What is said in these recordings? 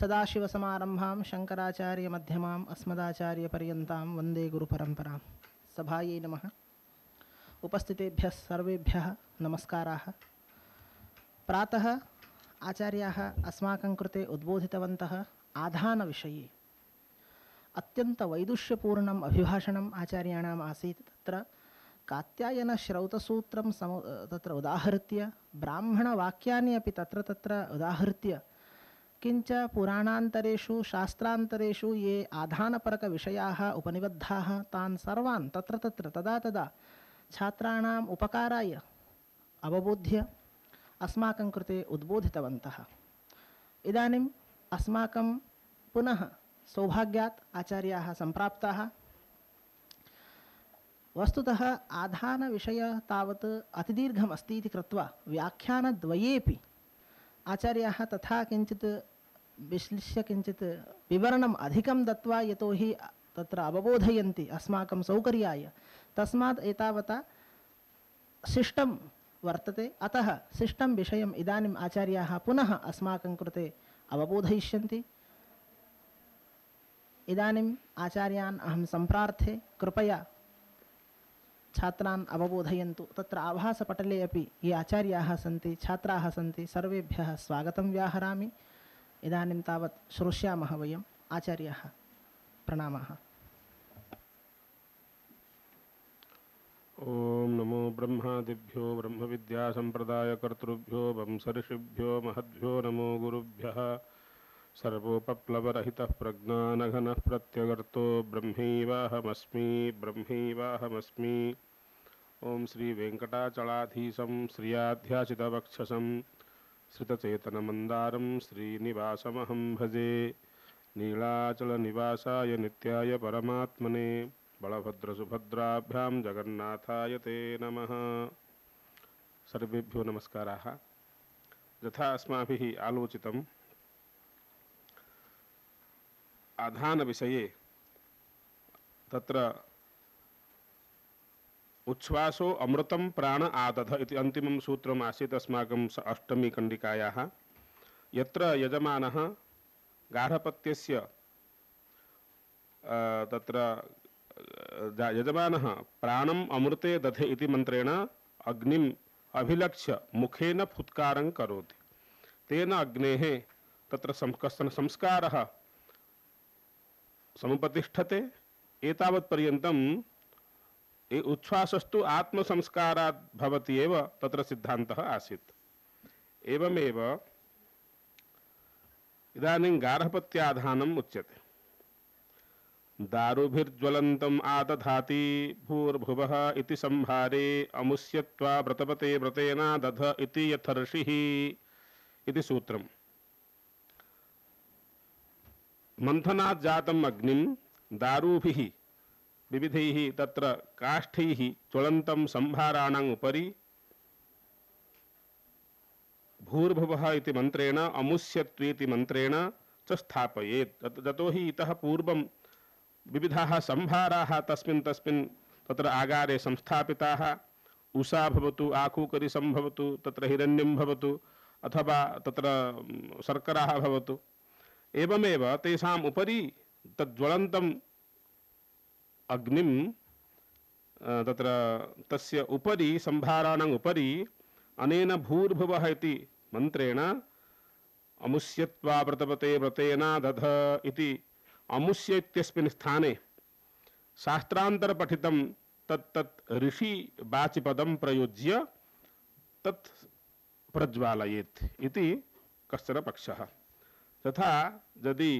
सदाशिवसमारम्भां शङ्कराचार्यमध्यमाम् अस्मदाचार्यपर्यन्तां वंदे गुरुपरम्परां। सभायै नमः। उपस्थितेभ्यः सर्वेभ्यः नमस्काराः। प्रातः आचार्याः अस्माकं कृते उद्बोधितवन्तः आधानविषये। अत्यन्तवैदुष्यपूर्णम् अभिभाषणम् आचार्याणाम् आसीत्। तत्र कात्यायनश्रौतसूत्रं समु तत्र उदाहृत्य ब्राह्मणवाक्यानि अपि तत्र तत्र उदाहृत्य किञ्च पुराणान्तरेषु, शास्त्रान्तरेषु ये आधानपरकविषयाः उपनिबद्धाः, तान् सर्वान् तत्र तत्र, तदा तदा छात्राणाम् उपकाराय अवबोध्य अस्माकं कृते उद्बोधितवन्तः। इदानीम् अस्माकं पुनः सौभाग्यात् आचार्याः सम्प्राप्ताः। वस्तुतः आधानविषयः तावत् अतिदीर्घम् अस्ति इति कृत्वा व्याख्यानद्वयेपि आचार्याः तथा किञ्चित् विश्लिष्य किञ्चित् विवरणम् अधिकं दत्त्वा यतोहि तत्र अवबोधयन्ति अस्माकं सौकर्याय। तस्मात् एतावता शिष्टं वर्तते। अतः शिष्टं विषयम् इदानीम् आचार्याः पुनः अस्माकं कृते अवबोधयिष्यन्ति। इदानीम् आचार्यान् अहं सम्प्रार्थे, कृपया छात्रान् अवबोधयन्तु। तत्र आभासपटले अपि ये आचार्याः सन्ति, छात्राः सन्ति, सर्वेभ्यः स्वागतं व्याहरामि। इदानीं तावत् श्रोष्यामः वयम्। आचार्याः, प्रणामाः। ॐ नमो ब्रह्मादिभ्यो, ब्रह्मविद्यासम्प्रदायकर्तृभ्यो वंसऋषिभ्यो महद्भ्यो नमो गुरुभ्यः। सर्वोपप्लवरहितः प्रज्ञानघनः प्रत्यगर्तो ब्रह्मैवाहमस्मि ब्रह्मैवाहमस्मि। ॐ श्रीवेङ्कटाचलाधीशं, श्रियाध्यासितवक्षसं। श्रितचेतनमन्दारं श्रीनिवासमहं भजे। नीलाचलनिवासाय नित्याय परमात्मने, बलभद्रसुभद्राभ्यां जगन्नाथाय ते नमः। सर्वेभ्यो नमस्काराः। यथा अस्माभिः आलोचितम् आधानविषये तत्र उच्छ्वासो अमृतं प्राण आदध इति अन्तिमं सूत्रम् आसीत् अस्माकं स अष्टमीकण्डिकायाः। यत्र यजमानः गार्हपत्यस्य तत्र यजमानः प्राणम् अमृते दधे इति मन्त्रेण अग्निम् अभिलक्ष्य मुखेन फुत्कारं करोति। तेन अग्नेः तत्र सं- कश्चन संस्कारः समुपतिष्ठते। एतावत्पर्यन्तं ए उच्छ्वासस्तु आत्मसंस्कारात् भवति एव तत्र सिद्धान्तः आसीत्। एवमेव इदानीं गार्हपत्याधानम् उच्यते। दारुभिर्ज्वलन्तम् आदधाति भूर्भुवः इति संभारे अमुष्यत्वा व्रतपते व्रतेना दध इति यथर्षिः इति सूत्रम्। मन्थनात् जातम् अग्निं दारूभिः विविधैः तत्र काष्ठैः ज्वलन्तं सम्भाराणाम् उपरि भूर्भुवः इति मन्त्रेण, अमुष्यत्वेति मन्त्रेण च स्थापयेत्। यतोहि इतः पूर्वं विविधाः सम्भाराः तस्मिन् तस्मिन् तत्र आगारे संस्थापिताः। उषा भवतु आकूकरिसं भवतु तत्र हिरण्यं भवतु, अथवा तत्र शर्कराः भवतु। एवमेव तेषाम् उपरि तज्ज्वलन्तम् अग्निं तत्र तस्य उपरि सम्भाराणाम् उपरि अनेन भूर्भुवः इति मन्त्रेण अमुष्यत्वा व्रतपते व्रतेना दध इति अमुष्य इत्यस्मिन् स्थाने शास्त्रान्तरपठितं तत् तत् ऋषिवाचिपदं प्रयुज्य तत् प्रज्वालयेत् इति कश्चन पक्षः। तथा यदि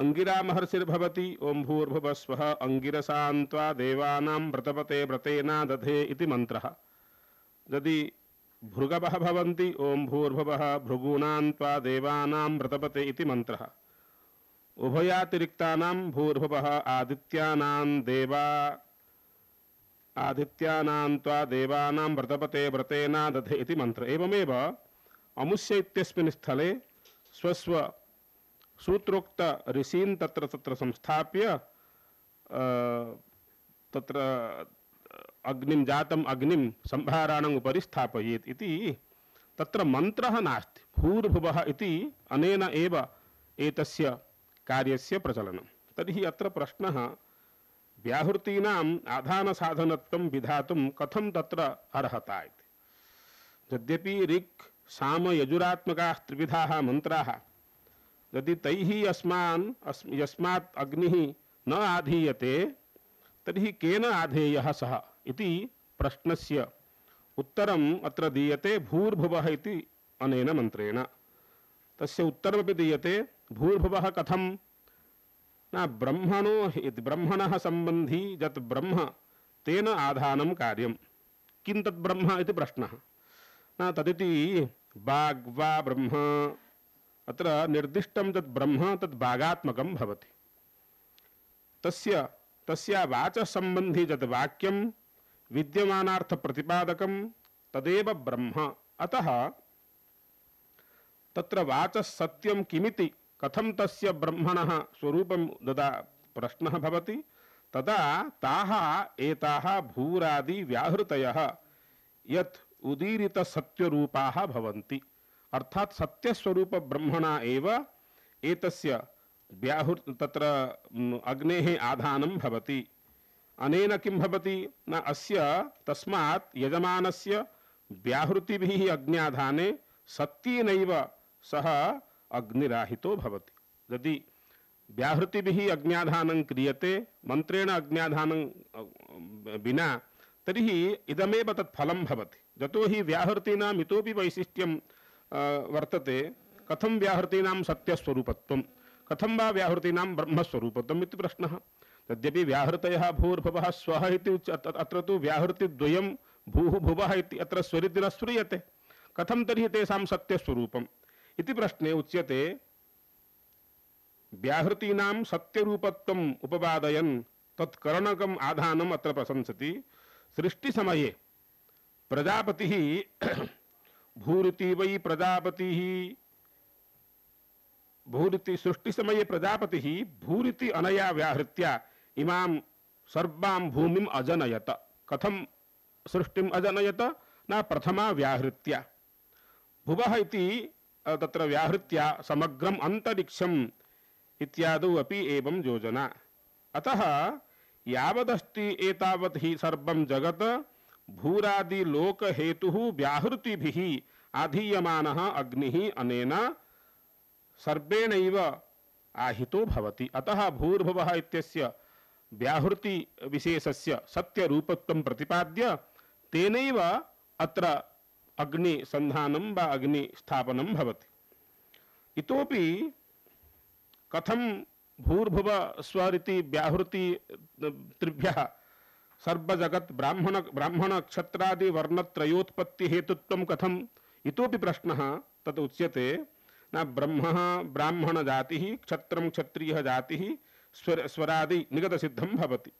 अङ्गिरामहर्षिर्भवति ॐ भूर्भुवस्वः अङ्गिरसान्त्वा देवानां व्रतपते व्रतेना दधे इति मन्त्रः। यदि भृगवः भवन्ति ॐ भूर्भुवः भृगूणान्त्वा देवानां व्रतपते इति मन्त्रः। उभयातिरिक्तानां भूर्भुवः आदित्यानां देवा आदित्यानां त्वा देवानां व्रतपते व्रतेना दधे इति मन्त्र। एवमेव अमुष्य इत्यस्मिन् स्थले स्वस्व सूत्रोक्त ऋषीन् तत्र तत्र संस्थाप्य तत्र अग्निं जातम् अग्निं सम्भाराणाम् उपरि स्थापयेत् इति तत्र मन्त्रः नास्ति। भूर्भुवः इति अनेन एव एतस्य कार्यस्य प्रचलनं। तर्हि अत्र प्रश्नः, व्याहृतीनाम् आधानसाधनत्वं विधातुं कथं तत्र अर्हता इति? यद्यपि ऋक्, साम, यजुरात्मकाः त्रिविधाः मन्त्राः यदि तैः अस्मान् अस्, यस्मात् अग्निः न आधीयते, तर्हि केन आधेयः सः? इति प्रश्नस्य उत्तरम् अत्र दीयते भूर्भुवः इति अनेन मन्त्रेण। तस्य उत्तरमपि दीयते भूर्भुवः कथं न ब्रह्मणो ब्रह्मणः सम्बन्धी यत् ब्रह्म, तेन आधानं कार्यं किं तत् ब्रह्म इति प्रश्नः? न तदिति वाग् वा ब्रह्म। अत्र निर्दिष्टं तत् ब्रह्म, तत् भागात्मकं भवति। तस्य तस्य वाचसम्बन्धी यत् वाक्यं, विद्यमानार्थप्रतिपादकं, तदेव ब्रह्म। अतः तत्र वाचः सत्यं किमिति, कथं तस्य ब्रह्मणः स्वरूपं ददा, प्रश्नः भवति। तदा ताः, एताः भूरादि व्याहृतयः, यत् उदीरितसत्यरूपाः भवन्ति। अर्थात् सत्यस्वरूपब्रह्मणा एव एतस्य व्याहृ तत्र अग्नेः आधानं भवति। अनेन किं भवति? न अस्य तस्मात् यजमानस्य व्याहृतिभिः अज्ञाधाने सत्येनैव सः अग्निराहितो भवति। यदि व्याहृतिभिः अज्ञाधानं क्रियते मन्त्रेण अज्ञाधानं अ, विना तर्हि इदमेव तत् फलं भवति। यतो हि व्याहृतीनाम् इतोपि वैशिष्ट्यं वर्तते। कथं व्याहृतीनां सत्यस्वरूपत्वं? कथं वा व्याहृतीनां ब्रह्मस्वरूपत्वम् इति प्रश्नः। यद्यपि व्याहृतयः भूर्भुवः स्वः इति अत्र तु व्याहृतिद्वयं भूः भुवः इति अत्र स्वरिति न श्रूयते। कथं तर्हि तेषां सत्यस्वरूपम्? इति प्रश्ने उच्यते। व्याहृतीनां सत्यरूपत्वम् उपपादयन् तत्करणकम् आधानम् अत्र प्रशंसति। सृष्टिसमये प्रजापतिः भूरिति वै प्रजापतिः। भूरिति सृष्टिसमये प्रजापतिः भूरिति अनया व्याहृत्या इमां सर्वां भूमिम् अजनयत। कथम सृष्टिम् अजनयत? न प्रथमा व्याहृत्या। भुवः इति तत्र व्याहृत्या समग्रम् अन्तरिक्षम् इत्यादौ अपि एवं योजना। अतः यावदस्ति एतावत् हि सर्वं जगत्। भूरादिलोकहेतुः व्याहृतिभिः आधीयमानः अग्निः अनेन सर्वेणैव आहितो भवति। अतः भूर्भुवः इत्यस्य व्याहृति विशेषस्य सत्यरूपत्वं प्रतिपाद्य तेनैव अत्र अग्निसन्धानं वा अग्निस्थापनं भवति। इतोपि कथं भूर्भुव स्वरिति व्याहृति त्रिभ्यः सर्वजगत् ब्राह्मण ब्राह्मण ब्राह्मणक्षत्रादि वर्णत्रयोत्पत्ति हेतुत्वं कथम्? इतोपि प्रश्नः, तत् उच्यते। न ब्रह्मः ब्राह्मणजातिः क्षत्रं क्षत्रियः जातिः, स्वर स्वरादि निगतसिद्धं भवति।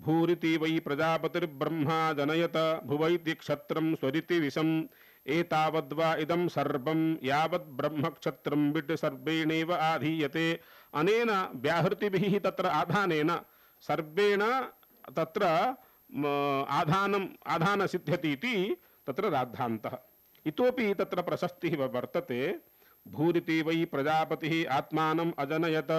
भूरिति वै प्रजापतिर्ब्रह्मा जनयत, भुवैति क्षत्रं स्वरिति विषम् एतावद्वा इदं सर्वं यावत् ब्रह्मक्षत्रं विट् सर्वेणेव आधीयते। अनेन व्याहृतिभिः तत्र आधानेन। सर्वेण तत्र म, आधान आधानसिद्ध्यति इति तत्र राद्धान्तः इतोपि तत्र प्रशस्तिः वर्तते भूरिति वै प्रजापतिः आत्मानम् अजनयत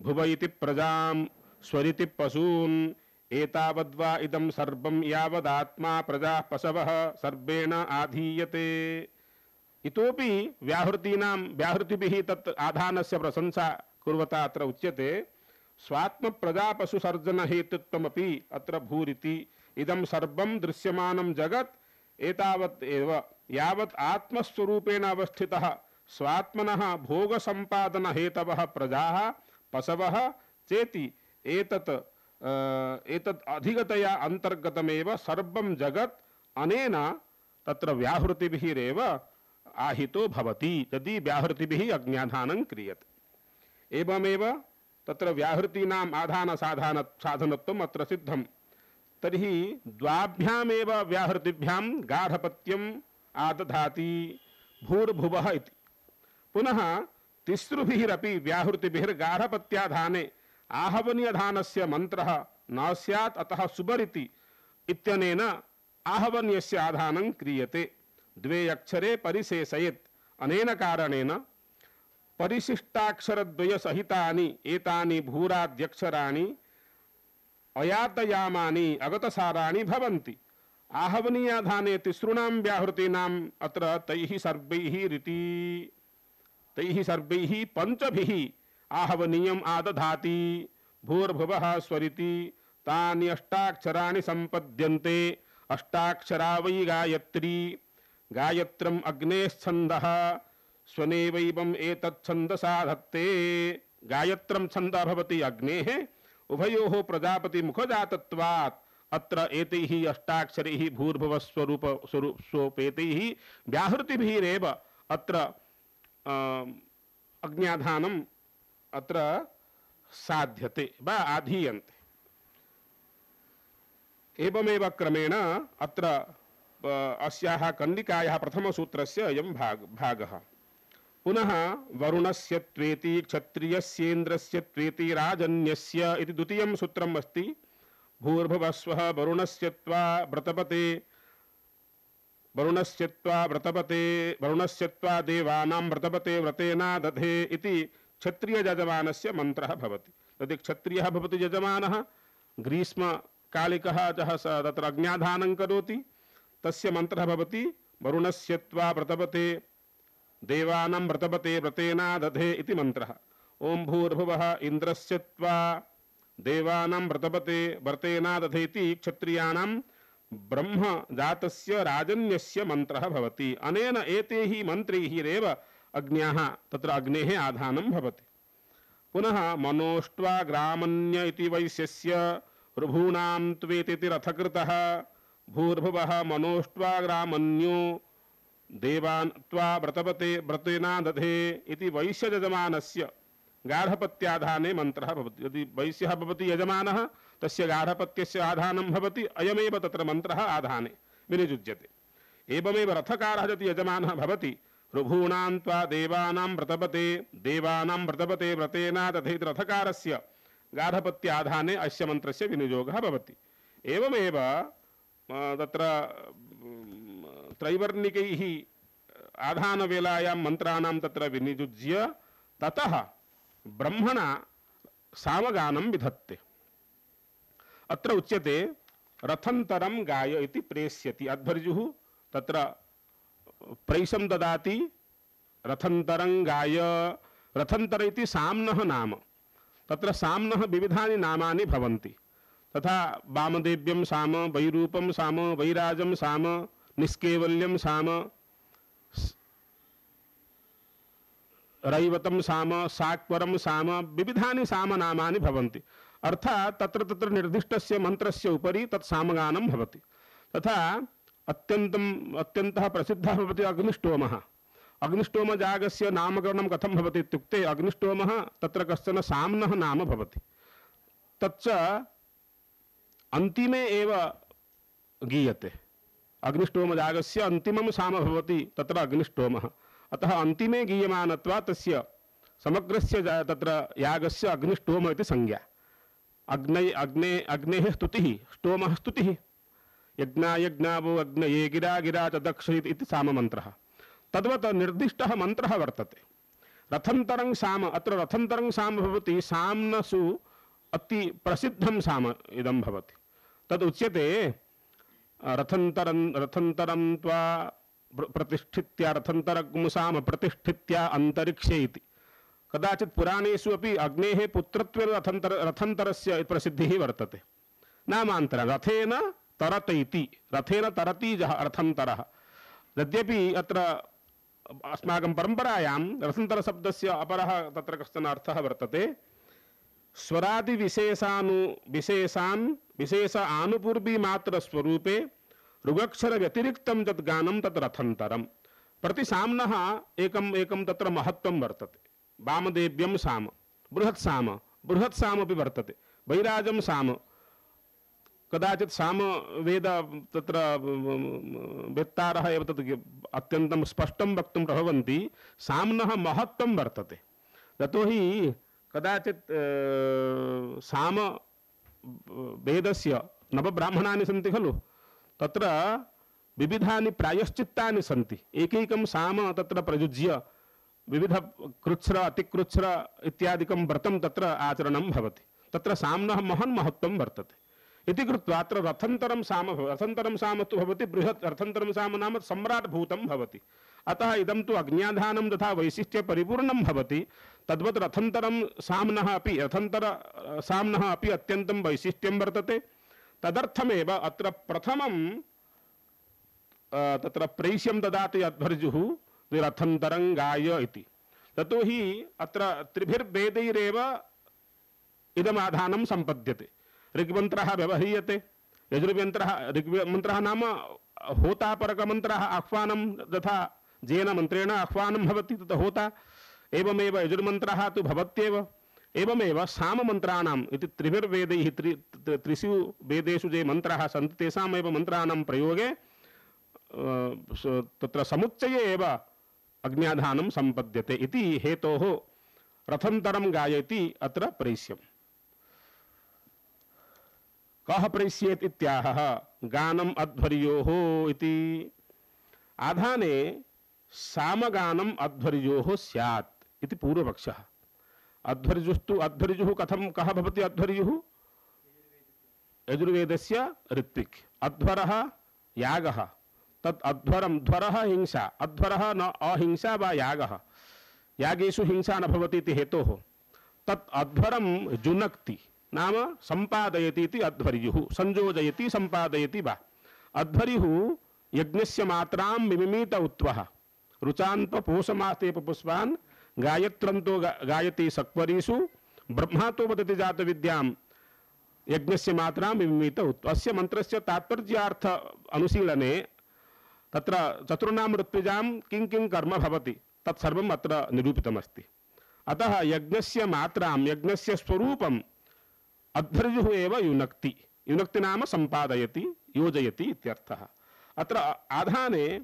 भुव इति प्रजां स्वरिति पशून् एतावद्वा इदं सर्वं यावदात्मा प्रजाः पशवः सर्वेण आधीयते। इतोपि व्याहृतीनां व्याहृतिभिः तत् आधानस्य प्रशंसा कुर्वता अत्र उच्यते स्वात्मप्रजापशुसर्जनहेतुत्वमपि अत्र भूरिति। इदं सर्वं दृश्यमानं जगत्, एतावत् एव। यावत् आत्मस्वरूपेण अवस्थितः, स्वात्मनः भोगसम्पादनहेतवः प्रजाः, पशवः, चेति एतत् एतत् अधिकतया अन्तर्गतमेव सर्वं जगत्, अनेन तत्र व्याहृतिभिरेव आहितो भवति। यदि व्याहृतिभिः अज्ञाधानं क्रियते। एवमेव तत्र व्याहृतीनाम् आधानसाधान साधनत्वम् अत्र सिद्धं तर्हि द्वाभ्यामेव व्याहृतिभ्यां गार्हपत्यम् आदधाति भूर्भुवः इति। पुनः तिसृभिरपि व्याहृतिभिर्गार्हपत्याधाने आहवनीयधानस्य मन्त्रः न स्यात् अतः सुबरिति इत्यनेन आहवन्यस्य आधानं क्रियते। द्वे अक्षरे परिशेषयेत्। अनेन कारणेन परिशिष्टाक्षरद्वयसहितानि, एतानि भूराद्यक्षराणि अयातयामानि, अगतसाराणि भवन्ति। आहवनीयाधाने तिसॄणां व्याहृतीनाम् अत्र तैः सर्वैः रीति, तैः सर्वैः पञ्चभिः आहवनीयम् आदधाति। भूर्भुवः स्वरिति, तानि अष्टाक्षराणि सम्पद्यन्ते। अष्टाक्षरा वै गायत्री, गायत्रम् अग्नेश्छन्दः स्वनेवैवम् एतत् छन्दसा धत्ते गायत्रं छन्दः भवति अग्नेः। उभयोः प्रजापतिमुखजातत्वात्। अत्र एतैः अष्टाक्षरैः भूर्भुवस्वरूप स्वरूप स्वोपेतैः व्याहृतिभिरेव अत्र अत्र साध्यते वा आधीयन्ते। एवमेव क्रमेण अत्र अस्याः कन्दिकायाः प्रथमसूत्रस्य अयं भाग भागः। पुनः वरुणस्य त्वेति क्षत्रियस्येन्द्रस्य त्वेति राजन्यस्य इति द्वितीयं सूत्रम् अस्ति। व्रतपते, वरुणस्य त्वा व्रतपते, वरुणस्य त्वा देवानां व्रतपते व्रतेना दधे इति क्षत्रिययजमानस्य मन्त्रः भवति। यदि क्षत्रियः भवति जः स तत्र अज्ञाधानं करोति। तस्य मन्त्रः भवति व्रतपते देवानां व्रतपते व्रतेना दधे इति मन्त्रः। ॐ भूर्भुवः इन्द्रस्य त्वा। देवानां व्रतपते व्रतेना दधे इति क्षत्रियाणां ब्रह्म जातस्य राजन्यस्य मन्त्रः भवति। अनेन एते हि मन्त्रैः रेव अग्न्याः, तत्र अग्नेः आधानं भवति। पुनः मनोष्ट्वा ग्रामन्य इति वैश्यस्य ऋभूणां त्वेतिति रथकृतः। भूर्भुवः मनोष्ट्वा ग्रामन्यो देवान् त्वा व्रतपते व्रतेना दधे इति वैश्ययजमानस्य गार्हपत्याधाने मन्त्रः भवति। यदि वैश्यः भवति यजमानः, तस्य गार्हपत्यस्य आधानं भवति, अयमेव तत्र मन्त्रः आधाने विनियुज्यते। एवमेव रथकारः यदि यजमानः भवति ऋभूणां त्वा देवानां व्रतपते देवानां व्रतपते व्रतेना दधेति रथकारस्य गार्हपत्याधाने अस्य मन्त्रस्य विनियोगः भवति। एवमेव तत्र त्रैवर्णिकैः आधानवेलायां मन्त्राणां तत्र विनियुज्य ततः ब्रह्मणा सामगानं विधत्ते। अत्र उच्यते, रथन्तरं गाय इति प्रेष्यति। अध्वर्युः तत्र प्रैशं ददाति, रथन्तरं गाय, रथन्तर इति साम्नः नाम। तत्र साम्नः विविधानि नामानि भवन्ति। तथा वामदेव्यं साम, वैरूपं साम, वैराजं साम निष्केवल्यं साम रैवतं साम, साक्वरं साम, विविधानि सामनामानि भवन्ति। अर्थात् तत्र तत्र निर्दिष्टस्य मन्त्रस्य उपरि तत् सामगानं भवति। तथा अत्यन्तम्, अत्यन्तः प्रसिद्धः भवति अग्निष्टोमः। अग्निष्टोमजागस्य नामकरणं कथं भवति इत्युक्ते अग्निष्टोमः तत्र कश्चन साम्नः नाम भवति। तच्च अन्तिमे एव गीयते। अग्निष्टोमयागस्य अन्तिमं साम भवति, तत्र अग्निष्टोमः। अतः अन्तिमे गीयमानत्वात् तस्य समग्रस्य तत्र यागस्य अग्निष्टोम इति संज्ञा। अग्ने, अग्नेः स्तुतिः ष्टोमः स्तुतिः। यज्ञायज्ञावो अग्नये गिरा गिरा च दक्ष इति साममन्त्रः। तद्वत् निर्दिष्टः मन्त्रः वर्तते। रथन्तरं साम, अत्र रथन्तरं साम भवति, साम्नसु अति प्रसिद्धं साम इदं भवति। तदुच्यते रथन्तरं रथन्तरं त्वा प्र- प्रतिष्ठित्या रथन्तरं साम प्रतिष्ठित्या अन्तरिक्षे इति कदाचित् पुराणेषु अपि अग्नेः पुत्रत्वेन रथन्तर, रथन्तरस्य प्रसिद्धिः वर्तते। नामान्तरं, रथेन तरत इति रथेन तरति जः रथन्तरः। यद्यपि अत्र अस्माकं परम्परायां रथन्तरशब्दस्य अपरः तत्र कश्चन अर्थः वर्तते। स्वरादिविशेषानु विशेषान् विशेष आनुपूर्वी आनुपूर्वीमात्रस्वरूपे ऋगक्षरव्यतिरिक्तं यत् गानं तत् रथन्तरं। प्रतिसाम्नः एकम्, एकं तत्र महत्त्वं वर्तते। वामदेव्यं साम बृहत्साम बृहत्सामपि वर्तते। वैराजं साम, कदाचित् साम वेद तत्र, वेत्तारः एव तत् अत्यन्तं स्पष्टं वक्तुं प्रभवन्ति। साम्नः महत्त्वं वर्तते। यतोहि कदाचित् अ, साम वेदस्य नवब्राह्मणानि सन्ति खलु? तत्र विविधानि प्रायश्चित्तानि सन्ति। एकैकं साम तत्र प्रयुज्य विविध कृच्छ्र अतिकृच्छ्र इत्यादिकं व्रतं तत्र आचरणं भवति। तत्र साम्नः महन् महत्त्वं वर्तते। इति कृत्वा अत्र रथन्तरं साम रथन्तरं साम तु भवति, बृहत् रथन्तरं साम नाम सम्राट् भूतं भवति। अतः इदं तु अज्ञाधानं तथा वैशिष्ट्यपरिपूर्णं भवति। तद्वत् रथन्तरं साम्नः अपि रथन्तर, साम्नः अपि अत्यन्तं वैशिष्ट्यं वर्तते। तदर्थमेव अत्र प्रथमं तत्र प्रैष्यं ददाति अध्वर्जुः रथन्तरं गाय इति यतोहि अत्र त्रिभिर्वेदैरेव इदमाधानं सम्पद्यते। ऋग्मन्त्रः व्यवह्रियते। यजुर्मन्त्रः ऋग्मन्त्रः नाम होतापरकमन्त्रः आह्वानं तथा जेन मन्त्रेण आह्वानं भवति तत् होता। एवमेव यजुर्मन्त्रः तु भवत्येव। एवमेव साममन्त्राणाम् इति त्रिभिर्वेदैः, त्रि, त्रि- त्रिषु वेदेषु ये मन्त्राः सन्ति तेषामेव मन्त्राणां प्रयोगे स- तत्र समुच्चये एव अज्ञाधानं सम्पद्यते इति हेतोः रथन्तरं गायति अत्र प्रेष्यम्। कः प्रेष्येत् इत्याहः गानम् अध्वर्योः इति। आधाने सामगानम् अध्वर्योः स्यात् इति पूर्वपक्षः। अध्वर्युस्तु अध्वर्युः कथं, कः भवति अध्वर्युः? यजुर्वेदस्य ऋत्विक्। अध्वरः यागः। तत् अध्वरं, ध्वरः हिंसा। अध्वर न अहिंसा वा याग। यागेषु हिंसा न भवति इति हेतोः। तत् अध्वरं जुनक्ति। नाम संपादयती अध्वर्युः। संयोजयति सम्पादयति वा। अध्वर्युः यज्ञस्य मात्रां मिमिमीत उत्वः। रुचान्पपोषमास्ते पुष्पान् गायत्रन्तो गा- गायति सक्वरीषु ब्रह्मा तो वदति जातविद्यां। यज्ञस्य मात्रां विमित उत्व। अस्य मन्त्रस्य तात्पर्यार्थ अनुशीलने तत्र चतुर्णां ऋत्विजां किं किं कर्म भवति, तत्सर्वम् अत्र निरूपितमस्ति। अतः यज्ञस्य मात्रां, यज्ञस्य स्वरूपम् अध्वर्युः युनक्ति। युनक्ति नाम सम्पादयति योजयति इत्यर्थः। अत्र आधाने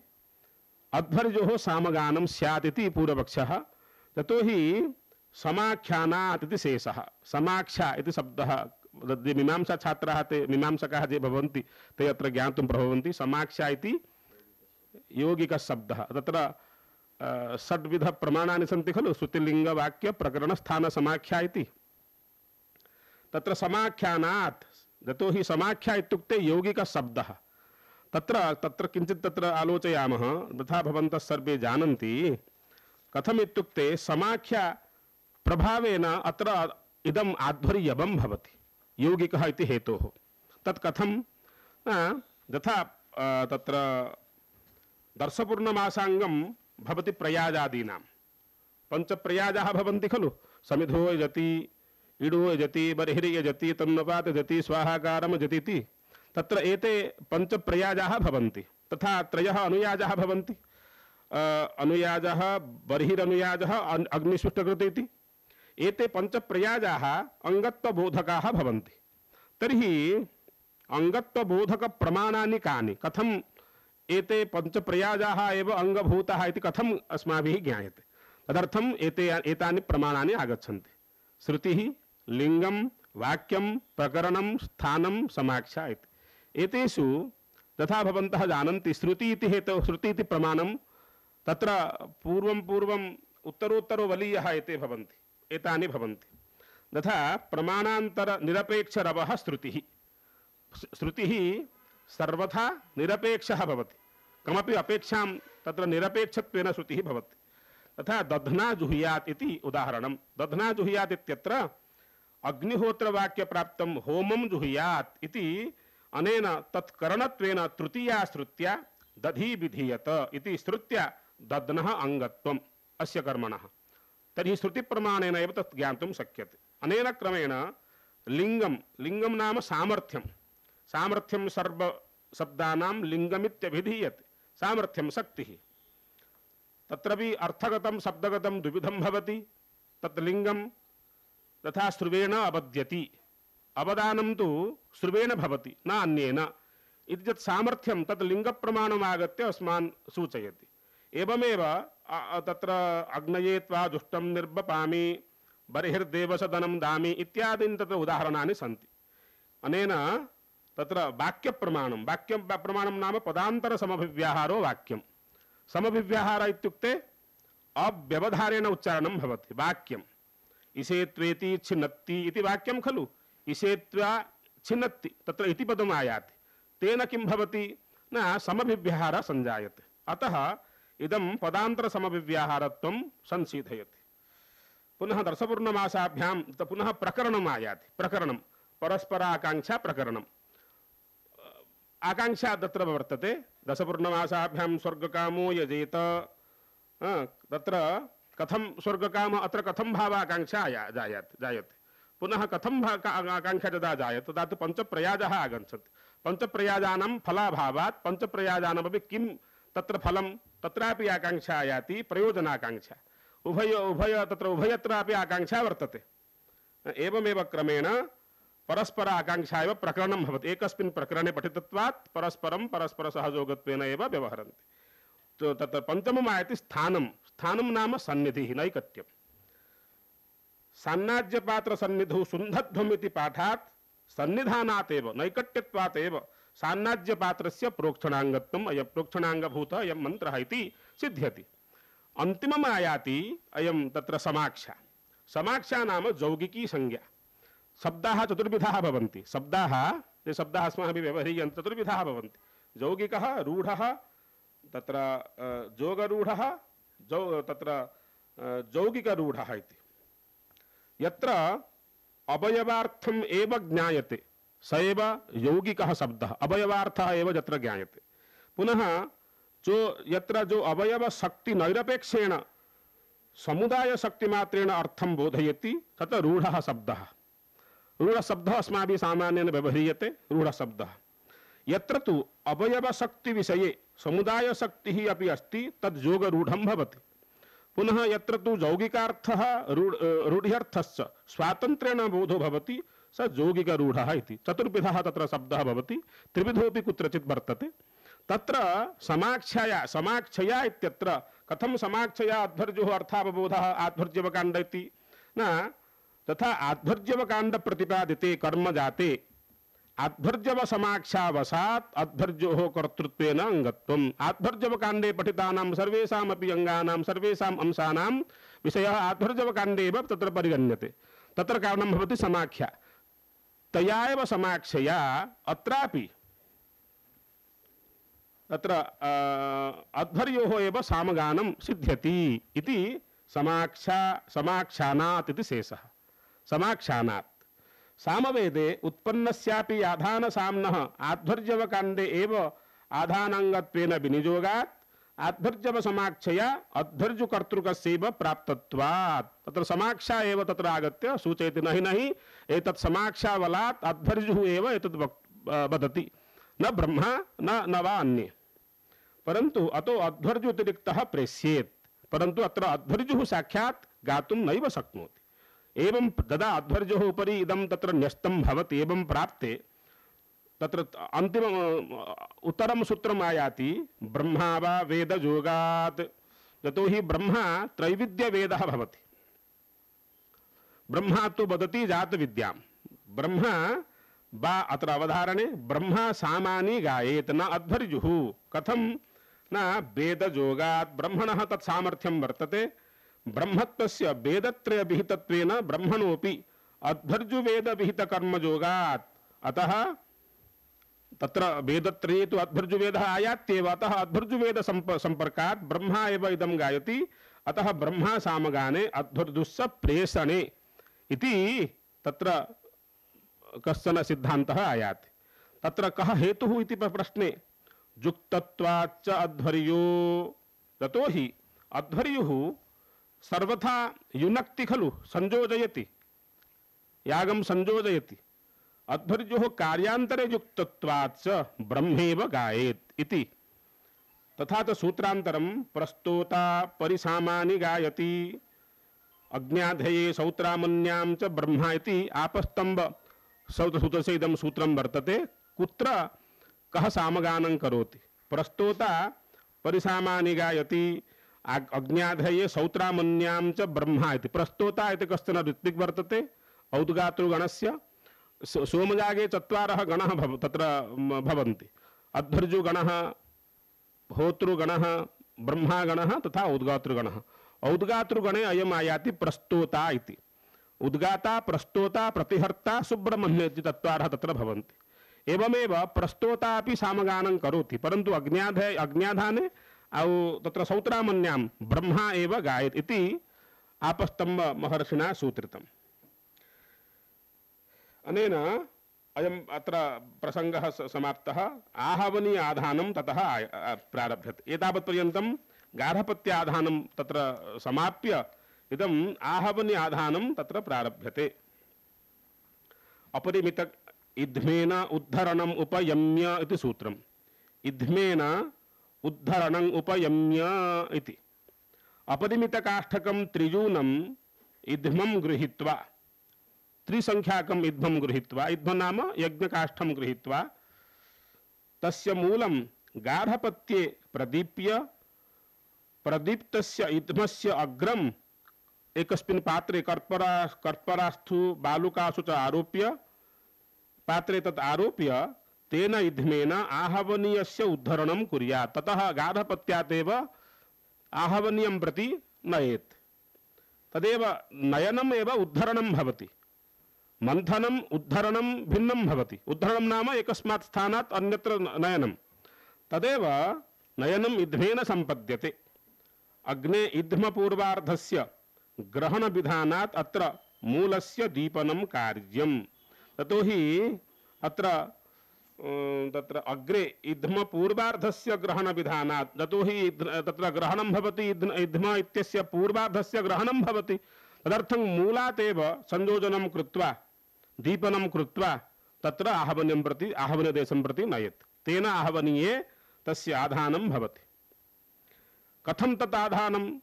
अध्वर्योः सामगानं स्यात् इति पूर्वपक्षः, यतोहि समाख्यानात् इति शेषः। समाख्या इति शब्दः ये मीमांसाछात्राः ते, मीमांसकाः ये भवन्ति, ते अत्र ज्ञातुं प्रभवन्ति। समाख्या इति यौगिकशब्दः तत्र षड्विधप्रमाणानि सन्ति खलु? श्रुतिलिङ्गवाक्यप्रकरणस्थानसमाख्या इति। तत्र समाख्यानात् यतोहि समाख्या इत्युक्ते यौगिकशब्दः। तत्र तत्र किञ्चित् तत्र आलोचयामः तथा भवन्तः सर्वे जानन्ति कथम् इत्युक्ते समाख्या प्रभावेन अत्र इदम् आध्वर्यवं भवति, यौगिकः इति हेतोः। तत् कथं यथा तत्र दर्शपूर्णमासाङ्गं भवति प्रयाजादीनां। पञ्चप्रयाजाः भवन्ति खलु, समिधो यजति इडो यजति, बर्हिर् यजति, तन्नपात् यजति, स्वाहाकारं यजति तत्र एते पञ्चप्रयाजाः भवन्ति। तथा त्रयः अनुयाजाः भवन्ति। अनुयाजः, बर्हिरनुयाजः अग्निसुष्टकृत इति एते पञ्चप्रयाजाः अङ्गत्वबोधकाः भवन्ति। तर्हि अङ्गत्वबोधकप्रमाणानि कानि? कथम् एते पञ्चप्रयाजाः एव अङ्गभूताः इति कथम् अस्माभिः ज्ञायते? तदर्थम् एते, एतानि प्रमाणानि आगच्छन्ति। श्रुतिः लिङ्गं वाक्यम प्रकरणं स्थानं समाख्या इति। एतेषु तथा भवन्तः जानन्ति श्रुति इति हेतौ, श्रुति इति प्रमाणं, तत्र पूर्वं पूर्वम् उत्तरोत्तरवलीयः एते भवन्ति, एतानि भवन्ति। तथा प्रमाणान्तरनिरपेक्षरवः श्रुतिः। श्रुतिः सर्वथा निरपेक्षः भवति। कमपि अपेक्षां तत्र निरपेक्षत्वेन श्रुतिः भवति। तथा दध्ना जुहुयात् इति उदाहरणं। दध्ना जुहुयात् इत्यत्र अग्निहोत्रवाक्यप्राप्तं होमं जुहुयात् इति अनेन तत्करणत्वेन तृतीया श्रुत्या दधि विधीयत इति श्रुत्या दध्नः अङ्गत्वम्, अस्य कर्मणः। तर्हि श्रुतिप्रमाणेन एव तत् ज्ञातुं शक्यते। अनेन क्रमेण लिङ्गं लिङ्गं नाम सामर्थ्यं। सामर्थ्यं सर्वशब्दानां लिङ्गमित्यभिधीयते। सामर्थ्यं शक्तिः। तत्रपि अर्थगतं, शब्दगतं द्विविधं भवति। तत् लिङ्गं तथा श्रुवेण अवद्यति अवदानं तु श्रुवेण भवति न अन्येन इति यत् सामर्थ्यं तत् लिङ्गप्रमाणम् आगत्य अस्मान् सूचयति एवमेव अ- अ- तत्र अग्नये त्वा दुष्टं निर्वपामि बर्हिर्देवसदनं दामि इत्यादीनि तत्र उदाहरणानि सन्ति अनेन तत्र वाक्यप्रमाणं वाक्यं प्रमाणं नाम पदान्तरसमभिव्याहारो वाक्यं समभिव्याहार इत्युक्ते अव्यवधारेण उच्चारणं भवति वाक्यम् इषेत्वेति छिन्नत्ति इति वाक्यं खलु। इषेत्वा छिन्नत्ति, तत्र इति पदम् आयाति। तेन किं भवति? न समभिव्याहारः सञ्जायते अतः इदं पदान्तरसमभिव्याहारत्वं संसीधयति। पुनः दर्शपूर्णमासाभ्यां पुनः प्रकरणम् आयाति। प्रकरणं, परस्पराकाङ्क्षा प्रकरणम्। आकाङ्क्षा तत्र वर्तते। दशपूर्णमासाभ्यां स्वर्गकामो यजेत। तत्र कथं स्वर्गकाम अत्र कथं भावाकाङ्क्षा आया जायते जायते। पुनः कथं भा का- आकाङ्क्षा यदा जायते, तदा तु पञ्चप्रयाजः आगच्छन्ति पञ्चप्रयाजानां फलाभावात्, पञ्चप्रयाजानमपि किं तत्र फलं? तत्रापि आकाङ्क्षा आयाति प्रयोजनाकाङ्क्षा। उभय उभय तत्र उभयत्रापि आकाङ्क्षा वर्तते। एवमेव क्रमेण परस्पर आकाङ्क्षा एव प्रकरणं भवति। एकस्मिन् प्रकरणे पठितत्वात् परस्परं परस्परसहयोगत्वेन एव व्यवहरन्ति। तत्र पञ्चमम् आयति स्थानं स्थानं नाम सन्निधिः नैकट्यं सान्नाज्यपात्रसन्निधौ सुन्धध्वम् इति पाठात् सन्निधानात् एव, नैकट्यत्वात् एव सान्नाज्यपात्रस्य प्रोक्षणाङ्गत्वम्, अयं प्रोक्षणाङ्गभूतः, अयं मन्त्रः इति सिद्ध्यति। अन्तिमम् आयाति, अयं तत्र समाक्षा। समाक्षा नाम जौगिकी संज्ञा। शब्दाः चतुर्विधाः भवन्ति। शब्दाः, ये शब्दाः अस्माभिः व्यवह्रियन्ते चतुर्विधाः भवन्ति। जौगिकः, रूढः, तत्र जोगरूढः जौ, तत्र जौगिकरूढः इति। यत्र अवयवार्थम् एव ज्ञायते, स एव यौगिकः शब्दः, अवयवार्थः एव यत्र ज्ञायते। पुनः जो, यत्र जो अवयवशक्ति नैरपेक्षेण, समुदायशक्तिमात्रेण अर्थं बोधयति तत् रूढः शब्दः। रूढशब्दः अस्माभिः सामान्येन व्यवह्रियते, रूढशब्दः। यत्र तु अवयवशक्तिविषये, समुदायशक्तिः अपि अस्ति, तद् योगरूढं भवति। पुनः यत्र तु यौगिकार्थः रूढ रूढ्यर्थश्च, स्वातन्त्र्येण बोधो भवति, स यौगिकरूढः इति। चतुर्विधः तत्र शब्दः भवति, त्रिविधोऽपि कुत्रचित् वर्तते। तत्र समाक्षया समाक्षया इत्यत्र, कथं समाक्षया अध्वर्जुः अर्थावबोधः आध्वर्जवकाण्ड इति? न, तथा आध्वर्जवकाण्डप्रतिपादिते कर्म जाते आध्वर्जव समाक्षावसात् अध्वर्जोः कर्तृत्वेन अङ्गत्वम्। आध्वर्जवकाण्डे पठितानां सर्वेषामपि अङ्गानां सर्वेषाम् अंशानां विषयः आध्वर्जवकाण्डे एव तत्र परिगण्यते। तत्र कारणं भवति समाख्या। तया एव समाक्षया अत्रापि तत्र अध्वर्योः एव सामगानं सिद्ध्यति इति समाक्षा समाक्षानात् इति शेषः। समाक्षानात् सामवेदे उत्पन्नस्यापि आधानसाम्नः आध्वर्जवकाण्डे एव आधानाङ्गत्वेन विनियोगात् आध्वर्जवसमाक्षया अध्वर्जुकर्तृकस्यैव प्राप्तत्वात्। तत्र समाक्षा एव तत्र आगत्य सूचयति नहि नहि, एतत् समाक्षाबलात् अध्वर्जुः एव एतत् वदति। न ब्रह्मा, न न वा अन्ये। परन्तु अतो अध्वर्जुतिरिक्तः प्रेष्येत्। परन्तु अत्र अध्वर्जुः साक्षात् गातुं नैव शक्नोति। एवं यदा अध्वर्योः उपरि इदं तत्र न्यस्तं भवति, एवं प्राप्ते। तत्र अन्तिम उत्तरं सूत्रम् आयाति, ब्रह्मा वा वेदयोगात्। यतोहि ब्रह्मा त्रैविध्यवेदः भवति। ब्रह्मा तु वदति जातविद्यां। ब्रह्मा वा, अत्र अवधारणे, ब्रह्मा सामानि गायेत्, न अध्वर्युः कथं? न, वेदयोगात् ब्रह्मणः तत् सामर्थ्यं वर्तते। ब्रह्मत्वस्य वेदत्रयविहितत्वेन ब्रह्मणोऽपि अध्वर्जुवेदविहितकर्मयोगात्। अतः तत्र वेदत्रये तु अध्वर्जुवेदः आयात्येव, अतः अध्वर्जुवेद सम्प सम्पर्कात् ब्रह्मा एव इदं गायति। अतः ब्रह्मा सामगाने अध्वर्जुस्स प्रेषणे। इति तत्र कश्चन सिद्धान्तः आयाति। तत्र कः हेतुः इति प्रश्ने। युक्तत्वाच्च अध्वर्यो। यतोहि अध्वर्युः सर्वथा युनक्ति खलु संयोजयति यागं संयोजयति अध्वर्युः कार्यान्तरे युक्तत्वाच्च ब्रह्मेव गायेत् इति। तथा च सूत्रान्तरं प्रस्तोता परिसामानि गायति। अज्ञाधये सौत्रामन्यां च ब्रह्मा इति आपस्तम्भ। सौतसूतस्य इदं सूत्रं वर्तते, कुत्र कः सामगानं करोति। प्रस्तोता परिसामानि गायति। अज्ञाधये सौत्रामन्यां च ब्रह्मा इति। प्रस्तोता इति कश्चन ऋत्विक् वर्तते, औद्गातृगणस्य, सो- सोमयागे चत्वारः गणः भव तत्र भवन्ति। अध्वर्जुगणः होतृगणः ब्रह्मागणः तथा उद्गातृगणः औद्गातृगणे अयम् आयाति प्रस्तोता इति। उद्गाता, प्रस्तोता, प्रतिहर्ता, सुब्रह्मण्य इति चत्वारः तत्र भवन्ति। एवमेव प्रस्तोता अपि सामगानं करोति, परन्तु अज्ञाधे अज्ञाधाने औ तत्र सौत्रामण्यां ब्रह्मा एव गायत् इति आपस्तम्भ महर्षिणा सूत्रितम्। अनेन अयम् अत्र प्रसङ्गः समाप्तः। आहवनीय आधानं ततः प्रारभ्यते। एतावत्पर्यन्तं गार्हपत्याधानं तत्र समाप्य इदम् आहवनीय आधानं तत्र प्रारभ्यते। अपरिमित उद्धरणम् उपयम्य इति सूत्रम्। इद्मेन उद्धरणम् उपयम्य इति। अपरिमितकाष्ठकं त्रिजूनम् इद्मं गृहीत्वा त्रिसङ्ख्याकम् इद्मं गृहीत्वा इद्म नाम यज्ञकाष्ठं गृहीत्वा, तस्य मूलं गार्हपत्ये प्रदीप्य, प्रदीप्तस्य इद्मस्य अग्रम् एकस्मिन् पात्रे कर्परा, कर्परास्थु बालुकासु च आरोप्य, पात्रे तत् आरोप्य तेन इद्मेन आहवनीयस्य उद्धरणं कुर्यात् ततः गार्हपत्यात् एव आहवनीयं प्रति नयेत्। तदेव नयनम् उद्धरणं भवति। मन्थनम् उद्धरणं भिन्नं भवति। उद्धरणं नाम स्थानात् अन्यत्र न- नयनं तदेव नयनम् इद्मेन सम्पद्यते। अग्ने इद्मपूर्वार्धस्य ग्रहणविधानात् अत्र मूलस्य दीपनं कार्यं ततोहि अत्र अं, तत्र अग्रे इद्मपूर्वार्धस्य ग्रहणविधानात् यतोहि तत्र ग्रहणं भवति इद्म इत्यस्य पूर्वार्धस्य ग्रहणं भवति। तदर्थं मूलात् एव संयोजनं कृत्वा, दीपनं कृत्वा, तत्र आहवन्यं प्रति आहवनदेशं प्रति नयेत्। तेन आहवनीये तस्य आधानं भवति। कथं तत् आधानं?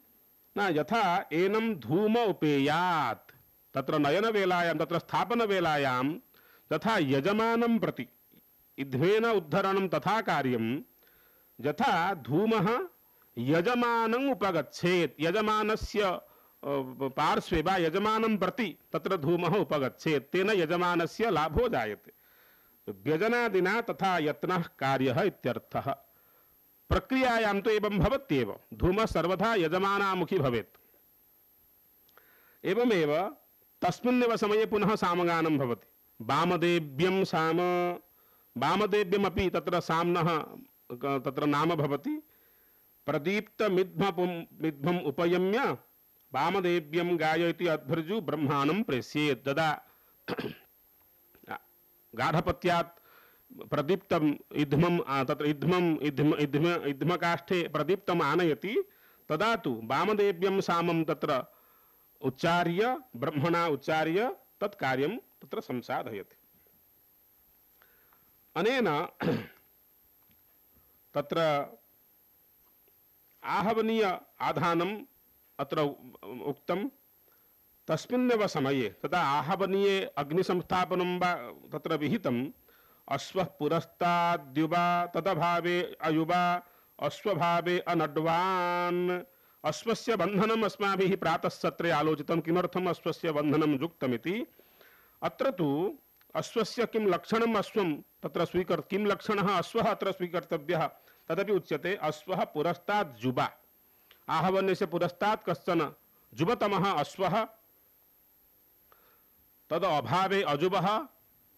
न, यथा एनं धूम उपेयात्, तत्र नयनवेलायां, तत्र स्थापनवेलायां, तथा यजमानं प्रति। इद्मेन उद्धरणं तथा कार्यं। यथा धूमः यजमानम् उपगच्छेत्। यजमानस्य पार्श्वे वा यजमानं प्रति तत्र धूमः उपगच्छेत्। तेन यजमानस्य लाभो जायते। व्यजनादिना तथा यत्नः कार्यः इत्यर्थः। प्रक्रियायां तु एवं भवत्येव। धूमः सर्वथा यजमानामुखी भवेत्। एवमेव तस्मिन्नेव समये पुनः सामगानं भवति। वामदेव्यं साम वामदेव्यमपि तत्र साम्नः तत्र नाम भवति। प्रदीप्तमिद्मपुं मिद्मम् उपयम्य वामदेव्यं गायति अध्वर्जु ब्रह्माणं प्रेष्येत्। तदा गाढपत्यात् प्रदीप्तम् आ, तत्र इद्मम् इद्म इद्म इद्मकाष्ठे प्रदीप्तम् आनयति। तदा तु वामदेव्यं सामं तत्र उच्चार्य ब्रह्मणा उच्चार्य तत् तत्र संसाधयति। अनेन तत्र आहवनीय आधानम् अत्र उक्तं तस्मिन्नेव समये तदा आहवनीये अग्निसंस्थापनं वा तत्र विहितम्। अश्वः पुरस्ताद्युवा तदभावे अयुवा अश्वभावे अनड्वान्। अश्वस्य बन्धनम् अस्माभिः प्रातः सत्रे आलोचितं किमर्थम् अश्वस्य बन्धनं युक्तमिति। अत्र तु अश्वस्य किं लक्षणम् अश्वं? तत्र स्वीकर्, किं लक्षणः? अश्वः अत्र स्वीकर्तव्यः? तदपि उच्यते, अश्वः पुरस्तात् जुबा। आहवन्यस्य पुरस्तात् कश्चन? जुबतमः अश्वः। तद अभावे अजुबः।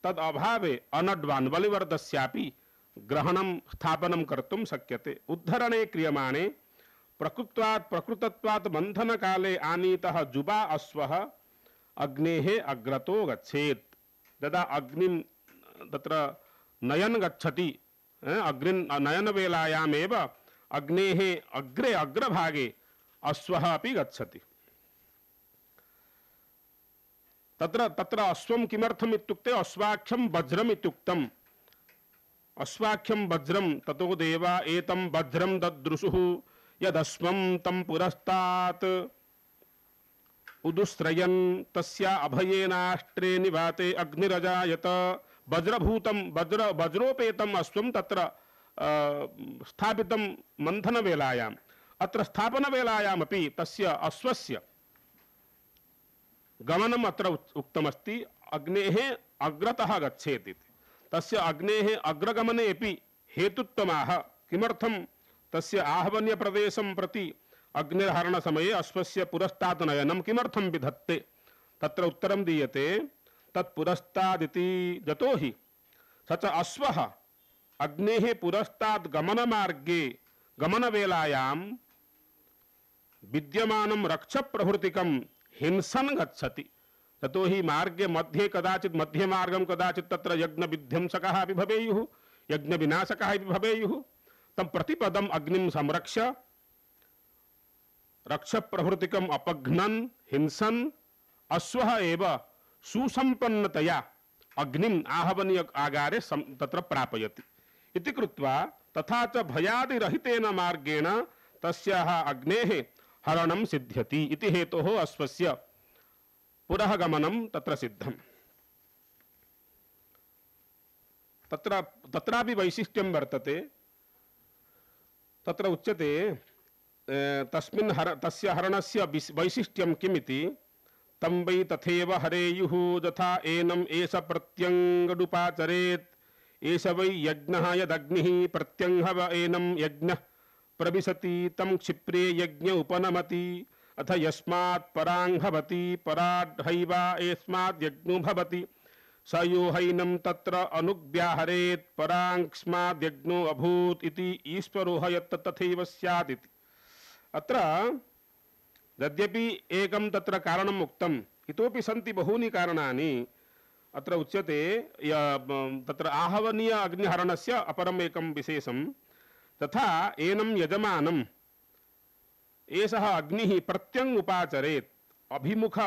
तद अभावे अनड्वान् बलिवर्धस्यापि ग्रहणं, स्थापनं कर्तुं शक्यते। उद्धरणे क्रियमाणे प्रकृत्वात्, प्रकृतत्वात् बन्धनकाले आनीतः जुबा अश्वः। अग्नेः अग्रतो गच्छेत्। यदा अग्निं, तत्र नयन् गच्छति अग्निन् नयनवेलायामेव अग्नेः अग्रे, अग्रभागे अश्वः अपि गच्छति। तत्र तत्र अश्वं किमर्थम् इत्युक्ते, अश्वाख्यं वज्रम् इत्युक्तम्। अश्वाख्यं वज्रं, ततो देवा एतं वज्रं ददृशुः यदश्वं तं पुरस्तात् उदुस्रयन् तस्या अभयेनाष्ट्रे निवाते अग्निरजायत। वज्रभूतं, वज्र वज्रोपेतम् अश्वं तत्र स्थापितं मन्थनवेलायाम् अत्र स्थापनवेलायामपि तस्य अश्वस्य गमनम् अत्र उक्तमस्ति। अग्नेः अग्रतः गच्छेत् इति। तस्य अग्नेः अग्रगमने अपि हेतुत्वमाह। किमर्थं? तस्य आहवन्यप्रदेशं प्रति अग्निर्हरणसमये अश्वस्य पुरस्तात् नयनं किमर्थं विधत्ते? तत्र उत्तरं दीयते तत्पुरस्तादिति यतोहि स च अश्वः अग्नेः पुरस्तात् गमनमार्गे गमनवेलायां विद्यमानं रक्षप्रभृतिकं हिंसन् गच्छति। ततो हि मार्गे मध्ये कदाचित् मध्यमार्गं कदाचित् तत्र यज्ञविध्वंसकः अपि भवेयुः, यज्ञविनाशकः अपि भवेयुः। तं प्रतिपदम् अग्निं संरक्ष्य रक्षप्रभृतिकम् अपघ्नन्, हिंसन, अश्वः एव सुसम्पन्नतया अग्निम् आहवनीय आगारे तत्र प्रापयति। इति कृत्वा तथा च भयादिरहितेन मार्गेण तस्याः अग्नेः हरणं सिद्ध्यति इति हेतोः अश्वस्य पुरः गमनं तत्र सिद्धम्। तत्र, तत्रापि वैशिष्ट्यं वर्तते। तत्र उच्यते तस्मिन् हर, तस्य हरणस्य वैशिष्ट्यं किमिति? तं वै तथैव हरेयुः यथा एनम् एष प्रत्यङ्गडुपाचरेत्। एष वै यज्ञः यदग्निः प्रत्यङ्हव एनं यज्ञः। प्रविशति तं क्षिप्रे यज्ञ उपनमति। अथ यस्मात् पराङ्भवति पराढैवा एस्माद् यज्ञो भवति। स यो हैनं तत्र अनुव्याहरेत् पराङ्स्माद् यज्ञो अभूत् इति ईश्वरो ह यत् तथैव स्यात् इति अत्र यद्यपि एकं तत्र कारणम् उक्तम्, इतोपि सन्ति बहूनि कारणानि। अत्र उच्यते तत्र आहवनीय अग्निहरणस्य अपरम् एकं विशेषं तथा एनं यजमानम्। एषः अग्निः प्रत्यङ् उपाचरेत्, अभिमुख,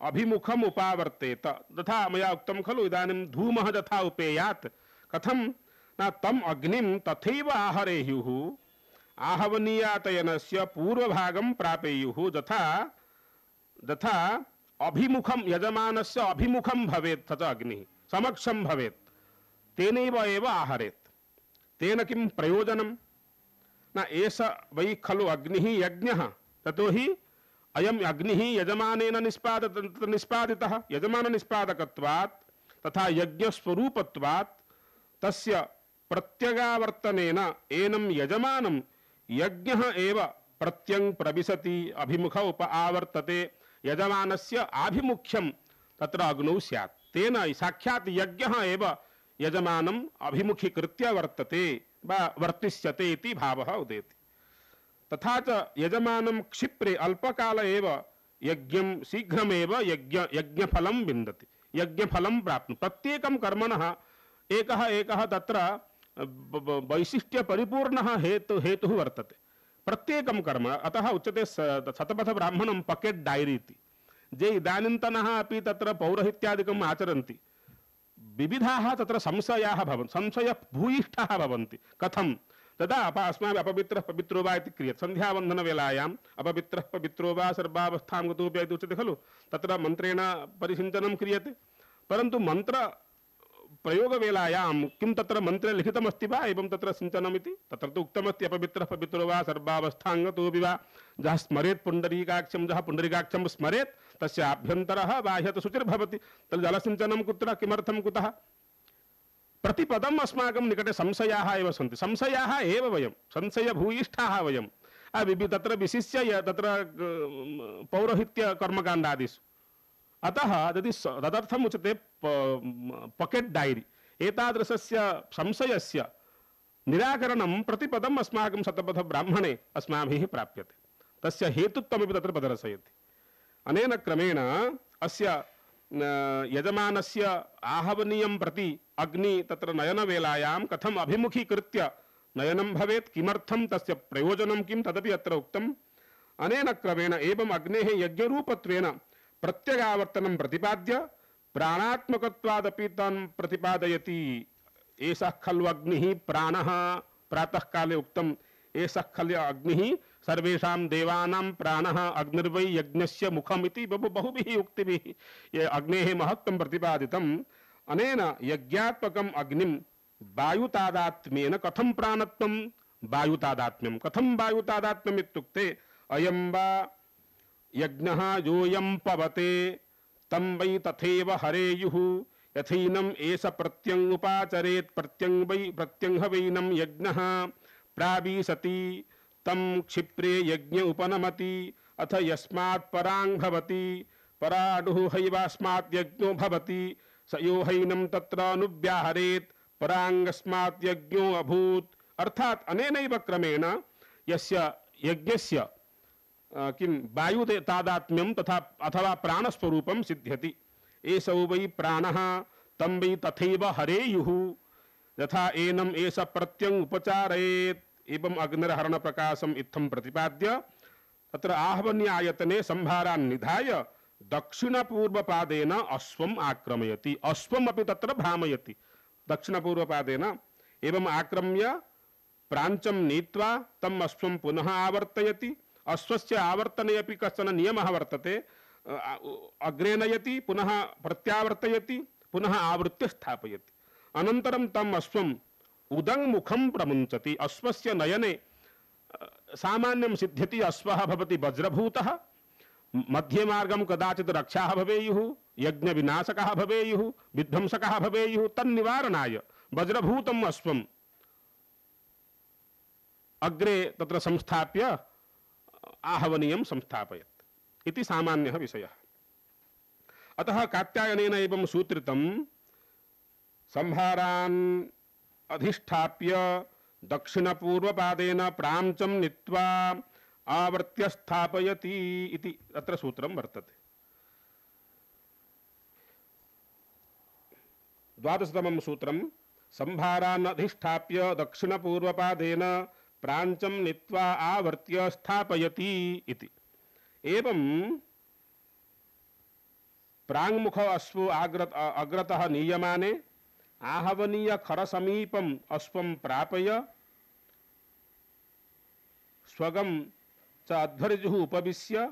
अभिमुखम् उपावर्तेत। तथा मया उक्तं खलु, इदानीं धूमः यथा उपेयात्, कथं न तम् अग्निं तथैव आहरेयुः। आहवनीयातयनस्य पूर्वभागं प्रापेयुः यथा यथा अभिमुखं, यजमानस्य अभिमुखं भवेत् तत् अग्निः, समक्षं भवेत्, तेनैव एव आहरेत्। तेन किं प्रयोजनं? न, एष वै खलु अग्निः यज्ञः, ततोहि अयम् अग्निः यजमानेन निष्पाद, निष्पादितः, यजमाननिष्पादकत्वात्, तथा यज्ञस्वरूपत्वात्, तस्य प्रत्यगावर्तनेन एनं यजमानं यज्ञः एव प्रत्यङ् प्रविशति, अभिमुख उप आवर्तते, यजमानस्य आभिमुख्यं। तत्र अग्नौ स्यात्। तेन साक्षात् यज्ञः एव यजमानम् अभिमुखीकृत्य वर्तते वा वर्तिष्यते इति भावः उदेति। तथा च यजमानं क्षिप्रे अल्पकाल एव यज्ञं शीघ्रमेव यज्ञ, यज्ञफलं विन्दति। यज्ञफलं प्राप्नु। प्रत्येकं कर्मणः एकः एकः तत्र ब- वैशिष्ट्यपरिपूर्णः हेतु, हेतुः वर्तते। प्रत्येक कर्म, अतः उच्यते स- शतपथब्राह्मणं पकेट् डायरी इति। ये इदानीन्तनः अपि तत्र पौरोहित्यादिकम् आचरन्ति, विविधाः तत्र संशयाः भवन्ति संशयभूयिष्ठाः भवन्ति। कथं? तदा अप, अस्माभिः अपवित्रः पवित्रो वा इति क्रियते। सन्ध्यावन्दनवेलायाम् अपवित्रः पवित्रो वा सर्वावस्थां गतोऽपि इति उच्यते खलु? तत्र मन्त्रेण परिसिञ्चनं क्रियते। परन्तु प्रयोगवेलायां, किं तत्र मन्त्रे लिखितमस्ति वा? एवं तत्र सिञ्चनमिति? तत्र तु उक्तमस्ति अपवित्रः पवित्रो वा? सर्वावस्थाङ्गतोऽपि वा? जः स्मरेत् पुण्डरीकाक्षं, जः पुण्डरीकाक्षं स्मरेत्, तस्य आभ्यन्तरः बाह्यत शुचिर्भवति। तद् जलसिञ्चनं कुत्र? किमर्थं कुतः? प्रतिपदम् अस्माकं निकटे संशयाः एव सन्ति। संशयाः एव वयं। संशयभूयिष्ठाः वयं। तत्र विशिष्य, तत्र पौरोहित्यकर्मकाण्डादिषु। अतः यदि तदर्थम् उच्यते पकेट् डैरी एतादृशस्य संशयस्य निराकरणं प्रतिपदम् अस्माकं शतपथब्राह्मणे अस्माभिः प्राप्यते। तस्य हेतुत्वमपि तत्र प्रदर्शयति। अनेन क्रमेण अस्य यजमानस्य आहवनीयं प्रति अग्नि तत्र नयनवेलायां कथम् अभिमुखीकृत्य नयनं भवेत्, किमर्थं तस्य प्रयोजनं किं, तदपि अत्र उक्तम्। अनेन क्रमेण एवम् अग्नेः यज्ञरूपत्वेन प्रत्यगावर्तनं प्रतिपाद्य, प्राणात्मकत्वादपि तान् प्रतिपादयति। एषः खलु अग्निः प्राणः प्रातःकाले उक्तम् एषः खलु अग्निः, सर्वेषां देवानां प्राणः, अग्निर्वै यज्ञस्य मुखम् इति बहु बहुभिः उक्तिभिः। ये अग्नेः महत्त्वं प्रतिपादितम् अनेन यज्ञात्मकम् अग्निं वायुतादात्म्येन कथं प्राणत्वं? वायुतादात्म्यं कथं वायुतादात्म्यम् इत्युक्ते, अयं वा यज्ञः योऽयं पवते। तं वै तथैव हरेयुः। यथैनम एष प्रत्यंगुपाचरेत प्रत्यंग वै प्रत्यंहवैनम यज्ञ प्रावीसति। तम क्षिप्रे यज्ञ उपनमति। अथ यस्मात् परांग भवति। पराडुः हैवास्मात् यज्ञो भवति। स यो हैनम तत्र अनुव्याहरेत। परांगस्मात् यज्ञो अभूत। अर्थात अनेनैव क्रमेण यस्य यज्ञस्य किं वायुदे तादात्म्यं तथा अथवा प्राणस्वरूपं सिद्ध्यति। एषौ वै प्राणः, तं वै तथैव हरेयुः। यथा एनम् एष प्रत्यङ् उपचारयेत्। एवम् अग्निर्हरणप्रकाशम् इत्थं प्रतिपाद्य, तत्र आहवन्यायतने सम्भारान् निधाय दक्षिणपूर्वपादेन अश्वम् आक्रमयति। अश्वमपि तत्र भ्रामयति। दक्षिणपूर्वपादेन एवम् आक्रम्य प्राञ्चं नीत्वा तम् अश्वं पुनः आवर्तयति। अश्वस्य आवर्तने अपि कश्चन नियमः वर्तते अग्रे नयति पुनः प्रत्यावर्तयति, पुनः आवृत्य स्थापयति। अनन्तरं तम् अश्वम् उदङ्मुखं प्रमुञ्चति, अश्वस्य नयने सामान्यं सिद्ध्यति अश्वः भवति वज्रभूतः मध्ये मार्गं कदाचित् रक्षाः भवेयुः, यज्ञविनाशकः भवेयुः, विध्वंसकः भवेयुः, तन्निवारणाय वज्रभूतम् अश्वम् अग्रे तत्र संस्थाप्य आहवनीयं सामान्यः विषयः। अतः कात्यायनेन एवं सूत्रितं, संहारान् दक्षिणपूर्वपादेन प्राञ्चं नीत्वा आवर्त्य स्थापयति इति अत्र सूत्रं वर्तते। द्वादशतमं सूत्रं संभारान् अधिष्ठाप्य दक्षिणपूर्वपादेन प्राञ्चं नीत्वा आवर्त्य स्थापयति इति। एवं प्राङ्मुख अश्वो आग्रत अग्रतः नीयमाने आहवनीय खरसमीपम् अश्वं प्रापय स्वगम च अध्वर्युः उपविश्य,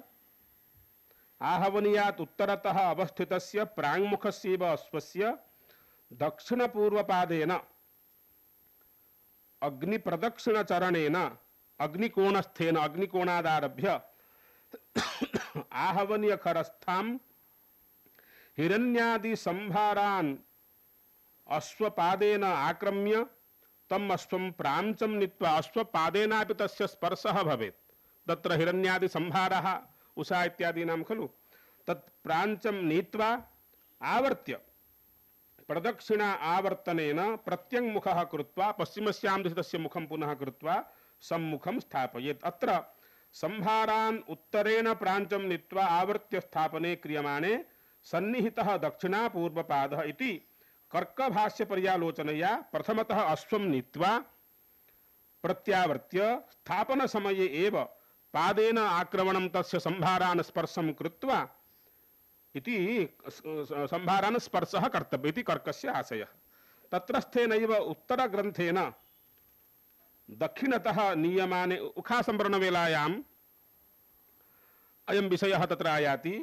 आहवनीयात् उत्तरतः अवस्थितस्य प्राङ्मुखस्यैव अश्वस्य दक्षिणपूर्वपादेन अग्निप्रदक्षिणचरणेन अग्निकोणस्थेन अग्निकोणादारभ्य आहवनीयखरस्थां हिरण्यादिसंभारान् अश्वपादेन आक्रम्य तम् अश्वं प्राञ्चं नीत्वा अश्वपादेनापि तस्य स्पर्शः भवेत्। तत्र हिरण्यादिसंभारः उषा इत्यादीनां खलु। तत् प्राञ्चं नीत्वा आवर्त्य प्रदक्षिणा आवर्तनेन प्रत्यङ्मुखः कृत्वा पश्चिमस्यां दिशि तस्य मुखं पुनः कृत्वा सम्मुखं स्थापयेत्। अत्र संहारान् उत्तरेण प्राञ्चं नीत्वा आवर्त्य स्थापने क्रियमाणे सन्निहितः दक्षिणापूर्वपादः इति कर्कभाष्यपर्यालोचनया प्रथमतः अश्वं नीत्वा प्रत्यावर्त्य स्थापनसमये एव पादेन आक्रमणं तस्य संभारान् स्पर्शं कृत्वा इति संभारान् स्पर्शः कर्तव्य इति कर्कस्य आशयः। तत्रस्थेनैव उत्तरग्रन्थेन दक्षिणतः नीयमाने उखासंवरणवेलायाम् अयं विषयः तत्र आयाति।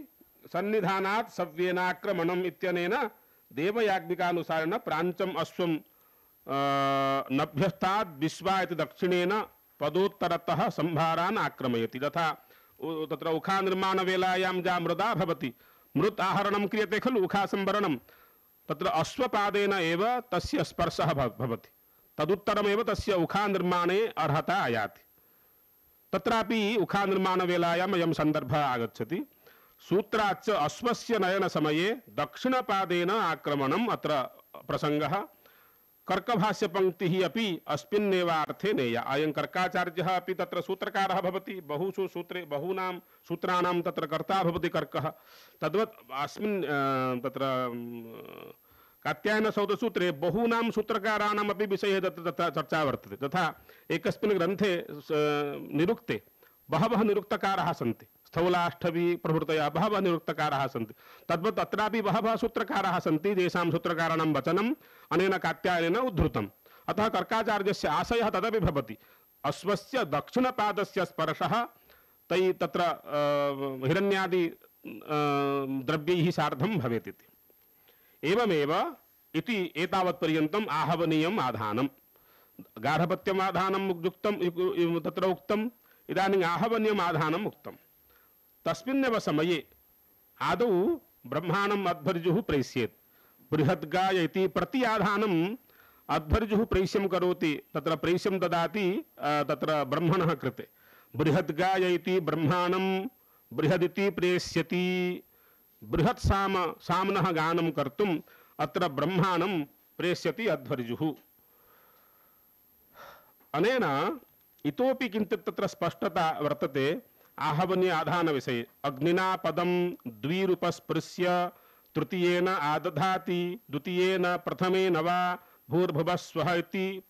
सन्निधानात् सव्येनाक्रमणम् इत्यनेन देवयाज्ञिकानुसारेण प्राञ्चम् अश्वं नभ्यस्ताद् विश्वा इति दक्षिणेन पदोत्तरतः संभारान् आक्रमयति। तथा तत्र उखानिर्माणवेलायां या मृदा भवति। मृत् आहरणं क्रियते खलु उखासंवरणं। तत्र अश्वपादेन एव तस्य स्पर्शः भव- भवति। तदुत्तरमेव तस्य उखानिर्माणे अर्हता आयाति। तत्रापि उखानिर्माणवेलायाम् अयं सन्दर्भः आगच्छति। सूत्राच्च अश्वस्य नयनसमये दक्षिणपादेन आक्रमणम् अत्र प्रसङ्गः। कर्कभाष्यपङ्क्तिः अपि अस्मिन्नेवार्थे नेया। अयं कर्काचार्यः अपि तत्र सूत्रकारः भवति। बहुषु सूत्रे, बहूनां सूत्राणां तत्र कर्ता भवति कर्कः। तद्वत् अस्मिन् तत्र कात्यायनसौधसूत्रे बहूनां सूत्रकाराणामपि विषये तत्र तथा चर्चा वर्तते। तथा एकस्मिन् ग्रन्थे निरुक्ते बहवः निरुक्तकाराः सन्ति। स्थौलाष्ठवी प्रभृतयः बहवः निरुक्तकाराः सन्ति। तद्वत् अत्रापि बहवः सूत्रकाराः सन्ति, तेषां सूत्रकाराणां वचनम्, अनेन कात्यायनेन उद्धृतम्। अतः कर्काचार्यस्य आशयः तदपि भवति। अश्वस्य दक्षिणपादस्य स्पर्शः, तै तत्र हिरण्यादि द्रव्यैः सार्धं भवेत् इति। एवमेव इति एतावत्पर्यन्तम् आहवनीयम् आधानं गार्हपत्यम् आधानम् उक्तं तत्र उक्तम्, इदानीम् आहवनीयम् आधानम् उक्तं तस्मिन्नेव समये आदौ ब्रह्माणम् अध्वर्युः प्रेष्येत्। बृहद्गाय इति प्रति आधानम् अध्वर्युः प्रेष्यं करोति, तत्र प्रेष्यं ददाति कृते। बृहद्गाय इति ब्रह्माणं बृहदिति प्रेष्यति। बृहत् साम गानं कर्तुम् अत्र ब्रह्माणं प्रेष्यति अध्वर्युः अनेन इतोपि किञ्चित् तत्र स्पष्टता वर्तते। आहवन्य आधानविषये अग्निना पदं द्विरुपस्पृश्य, तृतीयेन आदधाति, द्वितीयेन प्रथमेन वा भूर्भुवस्वः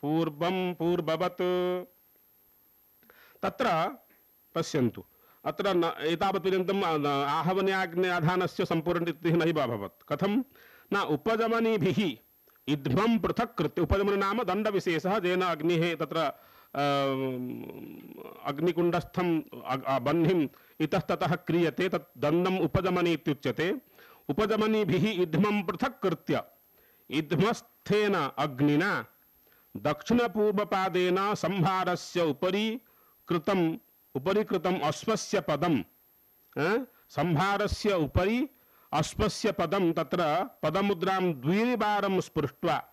पूर्वं पूर्ववत्। तत्र पश्यन्तु। अत्र न एतावत्पर्यन्तम् आहवन्याग्न्याधानस्य सम्पूर्णतिथिः नैव अभवत्। कथं? न, उपजमनिभिः इद्मं पृथक् कृत्य उपजमन नाम दण्डविशेषः येन अग्निः तत्र अग्निकुण्डस्थं बह्निम् इतस्ततः क्रियते तत् दण्डम् उपजमनि इत्युच्यते। उपजमनिभिः इद्मं पृथक् कृत्य इद्मस्थेन अग्निना दक्षिणपूर्वपादेन संहारस्य उपरि कृतम् उपरि कृतम् अश्वस्य पदम्। अ, संहारस्य उपरि अश्वस्य पदं तत्र पदमुद्रां द्विवारं स्पृष्ट्वा।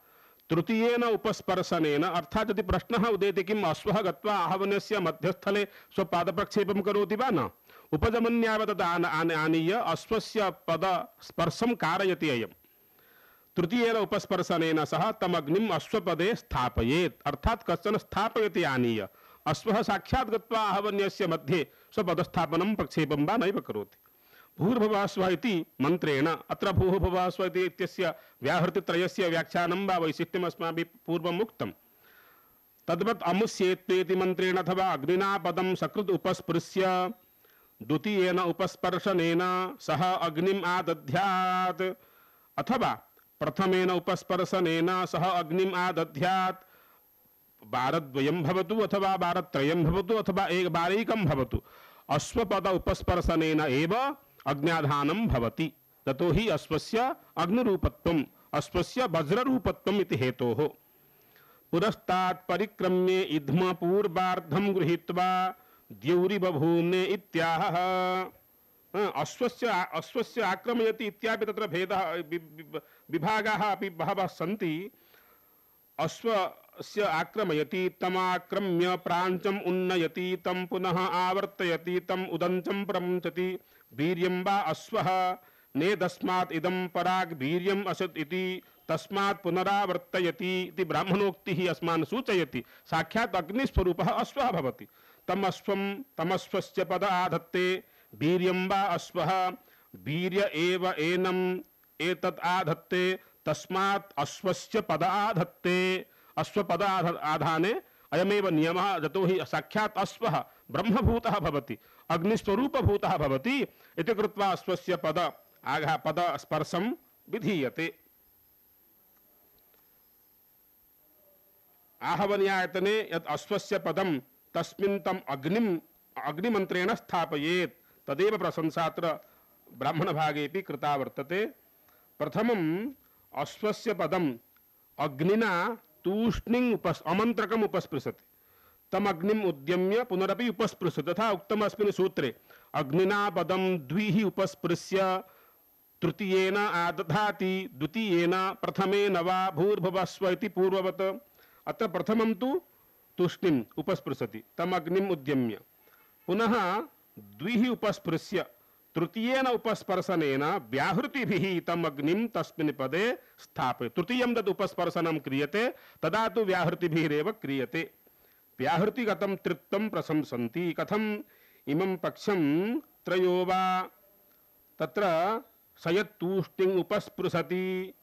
तृतीयेन उपस्पर्शनेन अर्थात् यदि प्रश्नः उदेति किम् अश्वः गत्वा आहवनस्य मध्यस्थले स्वपादप्रक्षेपं करोति वा न? उपजमन्याव तद् आन, आन- आनीय अश्वस्य पदस्पर्शं कारयति अयम्। तृतीयेन उपस्पर्शनेन सह तमग्निम् अश्वपदे स्थापयेत्। अर्थात् कश्चन स्थापयति आनीय। अश्वः साक्षात् गत्वा आहवन्यस्य मध्ये स्वपदस्थापनं प्रक्षेपं वा नैव करोति। भूर्भुवस्व इति मन्त्रेण। अत्र भूः भुवस्व इति इत्यस्य व्याहृतित्रयस्य व्याख्यानं वा वैशिष्ट्यम् अस्माभिः पूर्वम् उक्तम् तद्वत् अमुष्येत्वेति मन्त्रेण अथवा अग्निना पदं सकृत् उपस्पृश्य, द्वितीयेन उपस्पर्शनेन सह अग्निम् आदध्यात्, अथवा प्रथमेन उपस्पर्शनेन सह अग्निम् आदध्यात् वारद्वयं भवतु अथवा वारत्रयं भवतु अथवा एक वारैकं भवतु। अश्वपद उपस्पर्शनेन एव अग्न्याधानं भवति। ततो हि अश्वस्य अग्निरूपत्वम्, अश्वस्य वज्ररूपत्वम् इति हेतोः। पुरस्तात् परिक्रम्ये इध्म पूर्वार्धं गृहीत्वा द्यौरि बभूने इत्याहः। अश्वस्य अश्वस्य आक्रमयति इत्यापि तत्र भेदः विभागाः अपि बहवः सन्ति। अश्वस्य आक्रमयति, तमाक्रम्य प्राञ्चम् उन्नयति, तं पुनः आवर्तयति तम् उदञ्चं प्रमुञ्चति। वीर्यं वा अश्वः नेदस्मात् इदं पराग् वीर्यम् असत् इति तस्मात् पुनरावर्तयति इति ब्राह्मणोक्तिः अस्मान् सूचयति। साक्षात् अग्निस्वरूपः अश्वः भवति। तम् अश्वं तमश्वस्य पद आधत्ते वीर्यं वा अश्वः वीर्य एव एनम् एतत् आधत्ते तस्मात् अश्वस्य पद आधत्ते अश्वपद आध- आधाने अयमेव नियमः, यतो हि साक्षात् अश्वः ब्रह्मभूतः भवति। अग्निस्वरूपभूतः भवति इति कृत्वा अश्वस्य पद आघा पद स्पर्शं विधीयते। आहवन्यायतने यत् अश्वस्य पदं तस्मिन् तम् अग्निम्, अग्निमन्त्रेण स्थापयेत्, तदेव प्रशंसात्र ब्राह्मणभागेपि कृता वर्तते। प्रथमम् अश्वस्य पदम् अग्निना तूष्णीम् उपस् अमन्त्रकम् उपस्पृशति तम अग्निम उद्यम्य पुनरपि उपस्पृश्य तथा उक्तम अस्मिन् सूत्रे अग्निना पदं द्विः उपस्पृश्य, तृतीयेन आदधाति, द्वितीयेन प्रथमेन वा भूर्भुवस्व इति पूर्ववत्। अत्र प्रथमं तु तूष्णीम् उपस्पृशति तम अग्निम् उद्यम्य। पुनः द्विः उपस्पृश्य, तृतीयेन उपस्पर्शनेन व्याहृतिभिः तम् अग्निं तस्मिन् पदे स्थापय तृतीयं तद् उपस्पर्शनं क्रियते, तदा तु व्याहृतिभिरेव क्रियते। व्याहृतिगतं तृत्वं प्रशंसन्ति। कथम्? इमं पक्षं त्रयो वा? तत्र सयत्तूष्णिम् उपस्पृशति।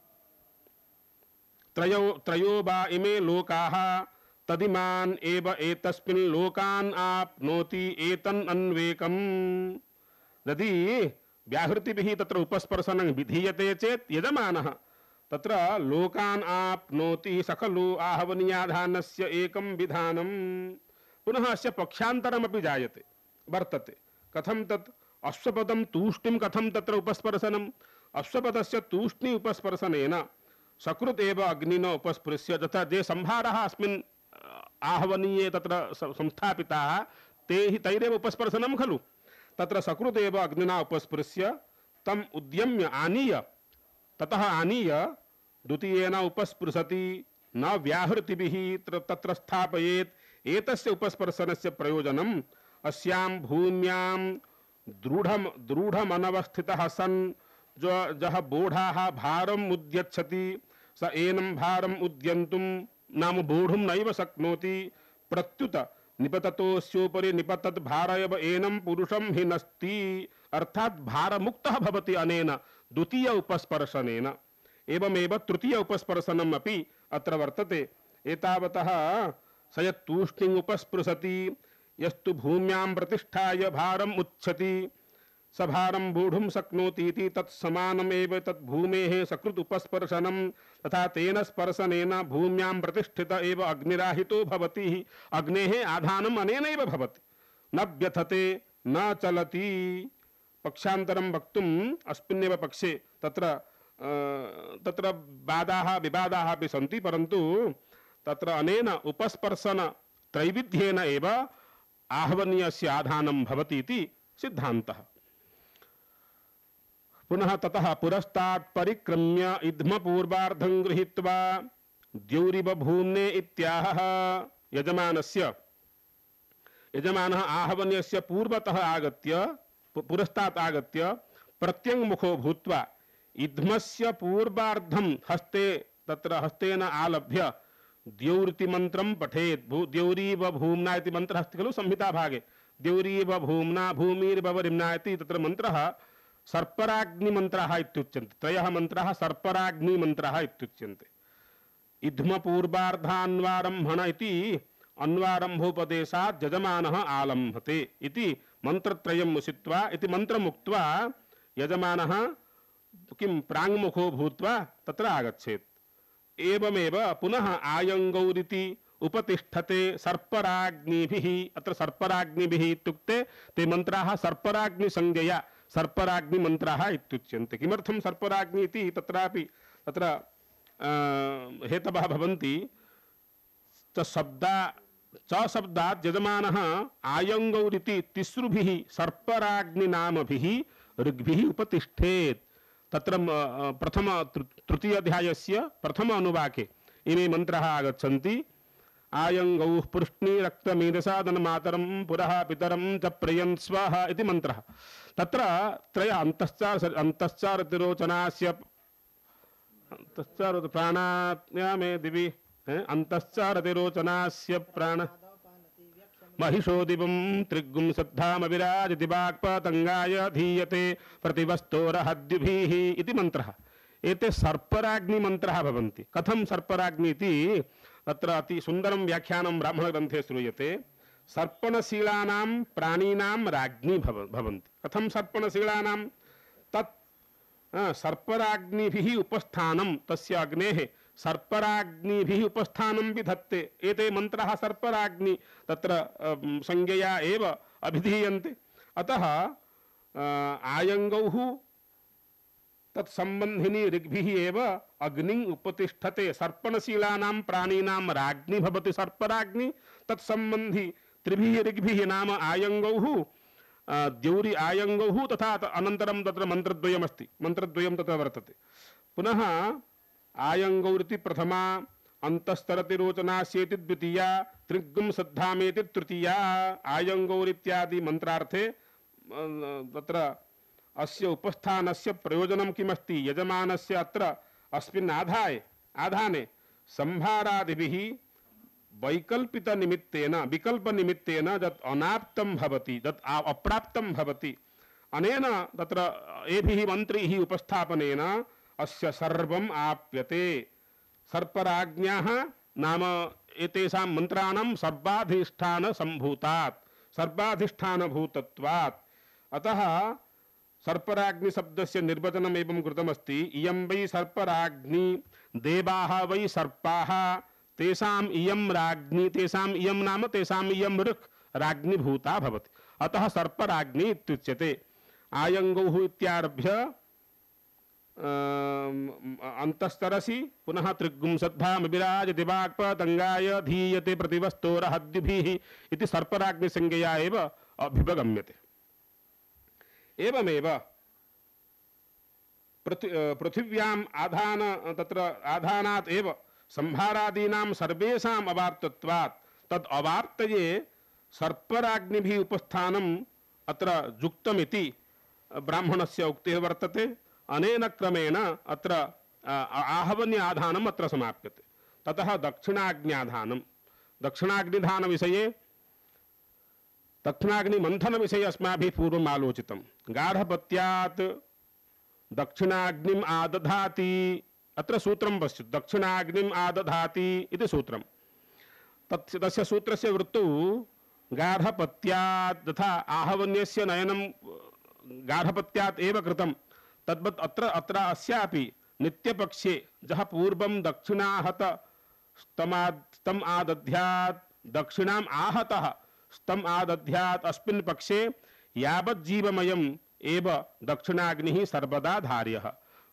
त्रयो त्रयो वा इमे लोकाः? तदिमान् एव एतस्मिन् लोकान् आप्नोति एतन् अन्वेकम्। यदि व्याहृतिभिः तत्र उपस्पर्शनं विधीयते चेत् यजमानः। तत्र लोकान् आप्नोति स खलु आहवनीयाधानस्य एकं विधानं पुनः अस्य पक्षान्तरमपि जायते, वर्तते। कथं तत्? अश्वपदं तूष्णीं कथं तत्र उपस्पर्शनम्? अश्वपदस्य तूष्णी उपस्पर्शनेन सकृत् एव अग्निना उपस्पृश्य तथा ये संभारः अस्मिन् आहवनीये तत्र संस्थापिताः, ते हि तैरेव उपस्पर्शनं खलु। तत्र सकृत् एव अग्निना उपस्पृश्य, तम् उद्यम्य आनीय ततः आनीय, द्वितीयेन उपस्पृशति, न व्याहृतिभिः त्र- तत्र स्थापयेत्। एतस्य उपस्पर्शनस्य प्रयोजनम्, अस्यां भूम्यां दृढम, दृढमनवस्थितः सन्, जो, जः बोढाः भारम् उद्यच्छति, स एनं भारम् उद्यन्तुं नाम बोढुं नैव शक्नोति। प्रत्युत, निपततोस्योपरि निपतत् भार एव एनं पुरुषं हि नस्ति। अर्थात् भारमुक्तः भवति अनेन। द्वितीय उपस्पर्शनेन। एवमेव तृतीय उपस्पर्शनम् अत्र वर्तते। एतावतः स तूष्णिम् उपस्पृशति, यस्तु भूम्यां प्रतिष्ठाय भारम् उच्छति। स भारं वोढुं शक्नोति इति तत्समानमेव सकृत् उपस्पर्शनं तथा तेन स्पर्शनेन भूम्यां प्रतिष्ठित एव अग्निराहितो भवति। अग्नेः न व्यथते, न चलति। पक्षान्तरं वक्तुम् अस्मिन्नेव पक्षे तत्र तत्र वादाः विवादाः अपि सन्ति, परन्तु तत्र अनेन उपस्पर्शन त्रैविध्येन एव आहवनीयस्य आधानं भवति इति सिद्धान्तः। पुनः ततः पुरस्तात् परिक्रम्य इद्मपूर्वार्धं गृहीत्वा द्यौरिव भूम्ने इत्याहः यजमानस्य, यजमानः आहवन्यस्य पूर्वतः आगत्य पुरस्तात् आगत्य प्रत्यङ्मुखो भूत्वा इद्मस्य पूर्वार्धं हस्ते तत्र हस्तेन आलभ्य द्यौरिति मन्त्रं पठेत् भू द्यौरीव भूम्ना इति मन्त्रः अस्ति खलु संहिताभागे द्यौरीव भूम्ना भूमिर्भवरिम्ना इति तत्र मन्त्रः सर्पराग्निमन्त्राः इत्युच्यन्ते। त्रयः मन्त्राः सर्पराग्निमन्त्राः इत्युच्यन्ते। इध्मपूर्वार्धान्वारम्भण इति अन्वारम्भोपदेशात् यजमानः आलम्भते इति मन्त्रत्रयम् उषित्वा इति मन्त्रमुक्त्वा यजमानः किं प्राङ्मुखो भूत्वा तत्र आगच्छेत्। एवमेव पुनः आयङ्गौरिति उपतिष्ठते सर्पराग्निभिः, अत्र सर्पराग्निभिः ते मन्त्राः सर्पराग्निसंज्ञया, सर्पराग्निमन्त्राः इत्युच्यन्ते। सर्पराग्नि इति? तत्रापि तत्र हेतवः च शब्दात् यजमानः आयङ्गौरिति तिसृभिः सर्पराग्निनामभिः ऋग्भिः उपतिष्ठेत्। तत्र म, प्रथम तृ- तृतीयाध्यायस्य प्रथम अनुवाके इमे मन्त्राः आगच्छन्ति। आयङ्गौः पुष्णि रक्तमेधसादनमातरं पुरः पितरं च प्रयन् स्वः इति मन्त्रः। तत्र त्रय अन्तश्चार अन्तश्चारतिरोचनास्य अन्तश्चार प्राणात्म्यामे दिवि अन्तश्चारतिरोचनास्य प्राण महिषोदिवं त्रिगुं श्रद्धामविराजति वाक्पतङ्गाय धीयते प्रतिवस्तोरहद्युभिः इति मन्त्रः एते सर्पराग्निमन्त्राः भवन्ति कथं सर्पराग्नि इति तत्र अति सुन्दरं व्याख्यानं ब्राह्मणग्रन्थे श्रूयते सर्पणशीलानां प्राणीनां राज्ञी भव भवन्ति कथं तत् सर्पराग्निभिः उपस्थानं तस्य अग्नेः सर्पराग्निभिः उपस्थानं विधत्ते। एते मन्त्राः सर्पराग्नि तत्र अम, संज्ञया एव अभिधीयन्ते। अतः आयङ्गौः तत्सम्बन्धिनी ऋग्भिः एव अग्निम् उपतिष्ठते। सर्पणशीलानां प्राणीनां राज्ञी भवति सर्पराग्नि तत्सम्बन्धि त्रिभिः ऋग्भिः नाम आयङ्गौः द्यौरि आयङ्गौः तथा अनन्तरं तत्र मन्त्रद्वयमस्ति। मन्त्रद्वयं तत्र वर्तते। पुनः आयङ्गौरिति प्रथमा अन्तस्तरतिरोचनास्येति द्वितीया त्रिगुं श्रद्धामेति तृतीया आयङ्गौरित्यादि मन्त्रार्थे अ, तत्र अस्य उपस्थानस्य प्रयोजनं किमस्ति? यजमानस्य अत्र अस्मिन् आधाय आधाने सम्भारादिभिः वैकल्पितनिमित्तेन विकल्पनिमित्तेन यत् अनाप्तं भवति यत् अप्राप्तं भवति अनेन तत्र एभिः मन्त्रैः उपस्थापनेन अस्य सर्वम् आप्यते। सर्पराज्ञाः नाम एतेषां मन्त्राणां सर्वाधिष्ठान सर्वाधिष्ठानभूतत्वात्। अतः सर्पराग्निशब्दस्य निर्वचनम् एवं कृतमस्ति, इयं वै सर्पराग्नि देवाः वै सर्पाः, तेषाम् इयं राज्ञी, तेषाम् इयं नाम, तेषाम् इयं ऋक् राज्ञीभूता भवति। अतः सर्पराग्नि इत्युच्यते। आयङ्गौः इत्यारभ्य अन्तस्तरसि पुनः त्रिगुंसद्धामविराज दिवाक्पतङ्गाय धीयते प्रतिवस्तोरहद्युभिः इति सर्पराग्निसंज्ञया एव अभ्युपगम्यते एवमेव पृथि पृथिव्याम् आधान, तत्र आधानात् एव संभारादीनां सर्वेषाम् अवार्तत्वात्। तद् अवार्तये सर्पराग्निभिः उपस्थानम् अत्र जुक्तमिति ब्राह्मणस्य उक्तिः वर्तते। अनेन क्रमेण अत्र आहवन्य आधानम् अत्र समाप्यते। ततः दक्षिणाग्न्याधानं दक्षिणाग्निधानविषये, दक्षिणाग्निमन्थनविषये अस्माभिः पूर्वम् आलोचितं गाढपत्यात् दक्षिणाग्निम् आदधाति, अत्र सूत्रं पश्यतु। दक्षिणाग्निम् आदधाति इति सूत्रं तत्, तस्य सूत्रस्य वृत्तौ गाढपत्यात् तथा आहवन्यस्य नयनं, गाढपत्यात् एव कृतं तद्वत् अत्र अत्र अस्यापि नित्यपक्षे, जः पूर्वं दक्षिणाहत, स्तमाद्, स्तम् आदध्यात् दक्षिणाम् आहतः, स्तम् आदध्यात् अस्मिन् पक्षे यावज्जीवमयम् एव दक्षिणाग्निः सर्वदा धार्यः।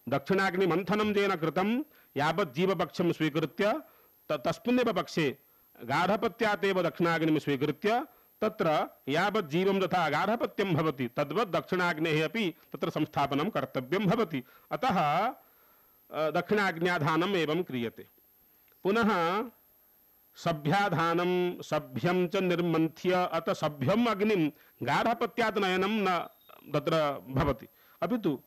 दक्षिणाग्निमन्थनं येन कृतं यावज्जीवपक्षं स्वीकृत्य तस्मिन्नेव पक्षे गाढपत्यात् एव दक्षिणाग्निं स्वीकृत्य तत्र यावत् जीवं तथा गाढपत्यं भवति, तद्वत् दक्षिणाग्नेः अपि तत्र संस्थापनं कर्तव्यं भवति। अतः दक्षिणाग्न्याधानम् एवं क्रियते। पुनः, सभ्याधानं, सभ्यं च निर्मन्थ्य अत सभ्यम् अग्निं गाढपत्यात् नयनं न, तत्र भवति। अपि तु,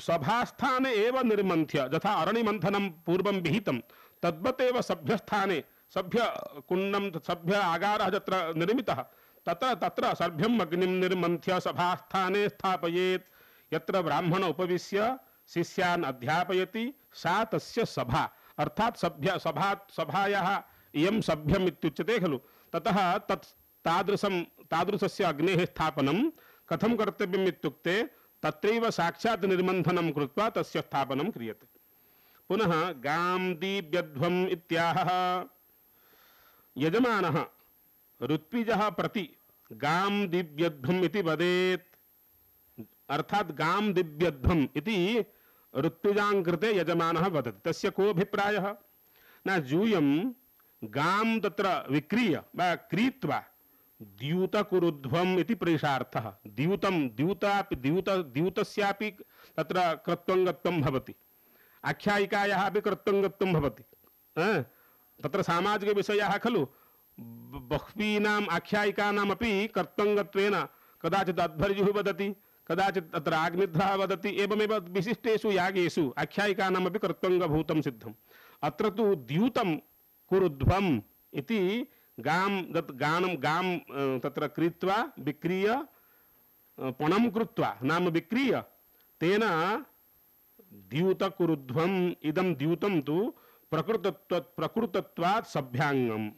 सभास्थाने एव निर्मन्थ्य, यथा अरणिमन्थनं पूर्वं विहितं, तद्वत् एव सभ्यस्थाने सभ्यकुण्डं सभ्य आगारः यत्र निर्मितः। तत्र तत्र सभ्यम् अग्निं निर्मन्थ्य सभास्थाने स्थापयेत्। यत्र ब्राह्मण उपविश्य शिष्यान् अध्यापयति, सा तस्य सभा। अर्थात् सभ्य सभा सभायाः इयं सभ्यम् इत्युच्यते खलु। ततः तत् तादृशं तादृशस्य अग्नेः स्थापनं कथं कर्तव्यम् इत्युक्ते तत्रैव साक्षात् निर्बन्धनं कृत्वा तस्य स्थापनं क्रियते। पुनः गां दीप्यध्वम् इत्याहः। यजमानः, ऋत्विजः प्रति गां दिव्यध्वम् इति वदेत्। अर्थात् गां दिव्यध्वम् ऋत्विजां कृते यजमानः वदति। तस्य कोऽभिप्रायः न यूयं गां तत्र विक्रीय वा क्रीत्वा द्यूतकुरुध्वम् इति प्रेषार्थः। द्यूतं, द्यूतापि, द्यूत, द्यूतस्यापि तत्र कृत्वङ्गत्वं भवति। आख्यायिकायाः अपि कृत्वङ्गत्वं भवति? तत्र सामाजिकविषयाः खलु। बह्वीनाम् आख्यायिकानामपि कर्तङ्गत्वेन कदाचित् अध्वर्युः वदति, कदाचित् तत्र आग्निध्रः वदति, एवमेव विशिष्टेषु यागेषु आख्यायिकानामपि कर्तङ्गभूतं सिद्धम्। अत्र तु द्यूतं कुरुध्वम् इति गां तत् गानं, गां तत्र क्रीत्वा, विक्रीय पणं कृत्वा, नाम विक्रीय, तेन द्यूतकुरुध्वम्, इदं द्यूतं तु प्रकृतत्व, प्रकृतत्वात् सभ्यांगम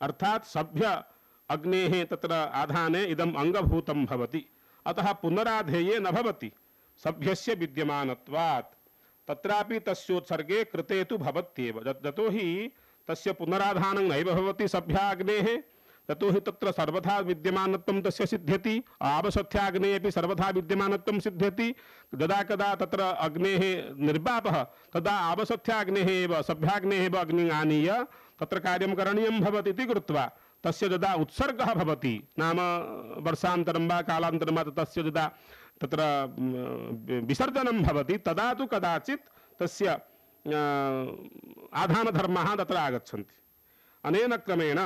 अर्थात सभ्य अग्ने तत्र आधाने इदम् अंगभूतम भवति। अतः पुनराधेये न भवति। सभ्यस्य विद्यमानत्वात्। तत्रापि तस्योत्सर्गे कृते तु भवत्येव। यत्- हि तस्य पुनराधानं नैव भवति सभ्याग्नेः यतोहि तत्र सर्वथा विद्यमानत्वं तस्य सिद्ध्यति। आवसथ्याग्नेः अपि सर्वथा विद्यमानत्वं सिद्ध्यति। यदा कदा तत्र अग्नेः निर्वापः तदा आवसथ्याग्नेः एव सभ्याग्नेः एव अग्निम् आनीय तत्र कार्यं करणीयं भवति इति कृत्वा तस्य यदा उत्सर्गः भवति नाम वर्षान्तरं वा कालान्तरं वा तस्य यदा तत्र विसर्जनं भवति तदा तु कदाचित् तस्य अ, आधानधर्माः तत्र आगच्छन्ति। अनेन क्रमेण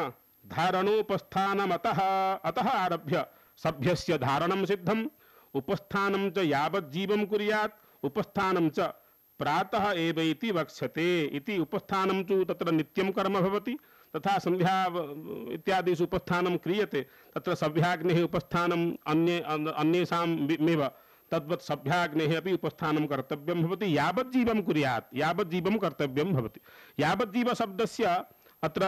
धारणोपस्थानमतः। अतः आरभ्य सभ्यस्य धारणं सिद्धम्। उपस्थानं यावज्जीवं कुर्यात्। उपस्थानं च प्रातः एव इति वक्ष्यते इति उपस्थानं तु तत्र नित्यं कर्म भवति। तथा सन्ध्या व- इत्यादिषु उपस्थानं क्रियते। तत्र सभ्याग्नेः उपस्थानम् अन्ये अन्- अन्येषां वि- मेव। तद्वत् सभ्याग्नेः अपि उपस्थानं कर्तव्यं भवति। यावज्जीवं कुर्यात्। यावज्जीवं कर्तव्यं भवति। यावज्जीवशब्दस्य अत्र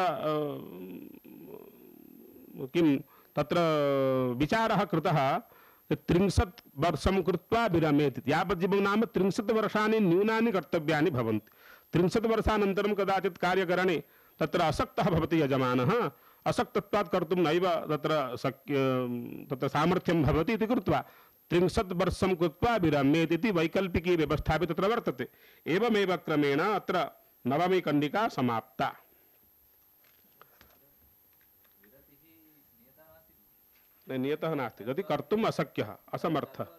किं, तत्र विचारः कृतः, त्रिंशत् वर्षं कृत्वा विरमेत्। यावज्जीवं नाम त्रिंशत् वर्षाणि न्यूनानि कर्तव्यानि भवन्ति। त्रिंशत् वर्षानन्तरं कदाचित् कार्यकरणे तत्र असक्तः भवति यजमानः। असक्तत्वात् कर्तुं नैव तत्र शक्य, तत्र सामर्थ्यं भवति इति कृत्वा, त्रिंशत् वर्षं कृत्वा विरमेत् इति वैकल्पिकी व्यवस्था अपि तत्र वर्तते। एवमेव क्रमेण अत्र नवमी कण्डिका समाप्ता। न, नियतः नास्ति। अशक्यः असमर्थः। अ,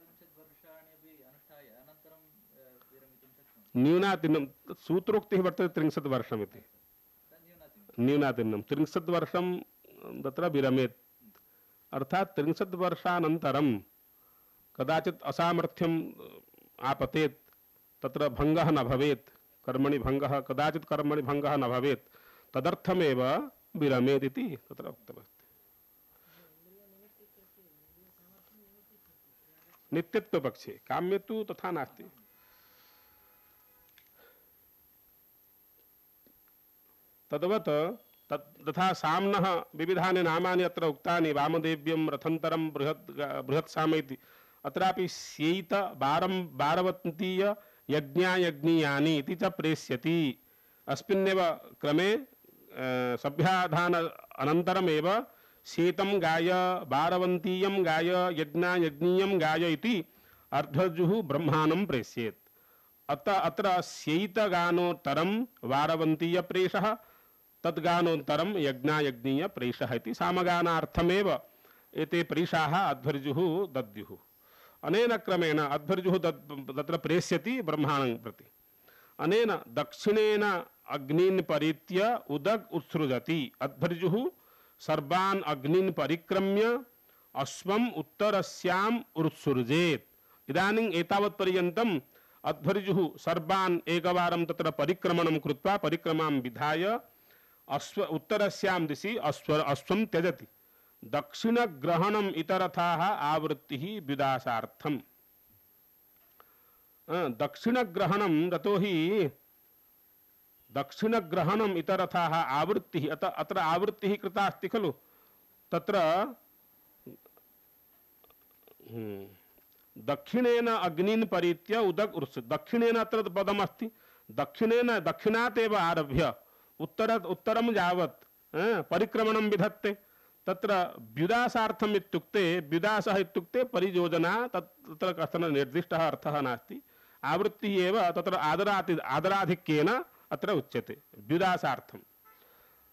न्यूनातिन्नं तत् सूत्रोक्तिः वर्तते त्रिंशत् वर्षमिति। न्यूनातिन्नं त्रिंशत् वर्षं तत्र विरमेत्। अर्थात् त्रिंशत् आपतेत् तत्र भङ्गः न भवेत् कर्मणि भङ्गः कदाचित् कर्मणि भङ्गः न भवेत् तदर्थमेव विरमेत् इति तत्र नित्यत्वपक्षे काम्ये तु तथा नास्ति। तद्वत् तथा साम्नः विविधानि नामानि अत्र उक्तानि, वामदेव्यं, रथन्तरं, बृहत् बृहत्साम इति। अत्रापि स्यैत बारं बारवन्तीय यज्ञायज्ञीयानि इति च प्रेष्यति। अस्मिन्नेव क्रमे सभ्याधान अनन्तरमेव शीतं गाय बारवन्तीयं गाय यज्ञायज्ञीयं गाय इति अर्धजुः ब्रह्माणं प्रेष्येत्। अत अत्र स्यैतगानोत्तरं वारवन्तीयप्रेषः तद्गानोत्तरं यज्ञायज्ञीयप्रेषः इति सामगानार्थमेव एते प्रेषाः अध्वर्युः दद्युः। अनेन क्रमेण अध्वर्युः तत्र प्रेष्यति ब्रह्माणं प्रति। अनेन दक्षिणेन अग्नीन् परीत्य उदग् उत्सृजति अध्वर्युः सर्वान् अग्नीन् परिक्रम्य अश्वम् उत्तरस्याम् उत्सृजेत् इदानीम् एतावत्पर्यन्तम् अध्वर्युः सर्वान् एकवारं तत्र परिक्रमणं कृत्वा परिक्रमां विधाय अश्व उत्तरस्यां दिशि अश्व अश्वं त्यजति। दक्षिणग्रहणम् इतरथाः आवृत्तिः विदासार्थम् दक्षिणग्रहणं यतोहि दक्षिणग्रहणम् इतरथाः आवृत्तिः अत अत्र आवृत्तिः कृता अस्ति खलु? तत्र हम्म, दक्षिणेन अग्निन् परीत्य उदक उर्स दक्षिणेन अत्र पदमस्ति दक्षिणेन दक्षिणात् एव आरभ्य उत्तर उत्तरं यावत् परिक्रमणं विधत्ते। तत्र व्युदासार्थम् व्युदासः इत्युक्ते परियोजना तत् तत्र कश्चन निर्दिष्टः अर्थः नास्ति। आवृत्तिः एव तत्र अत्र उच्यते। व्युदासार्थम्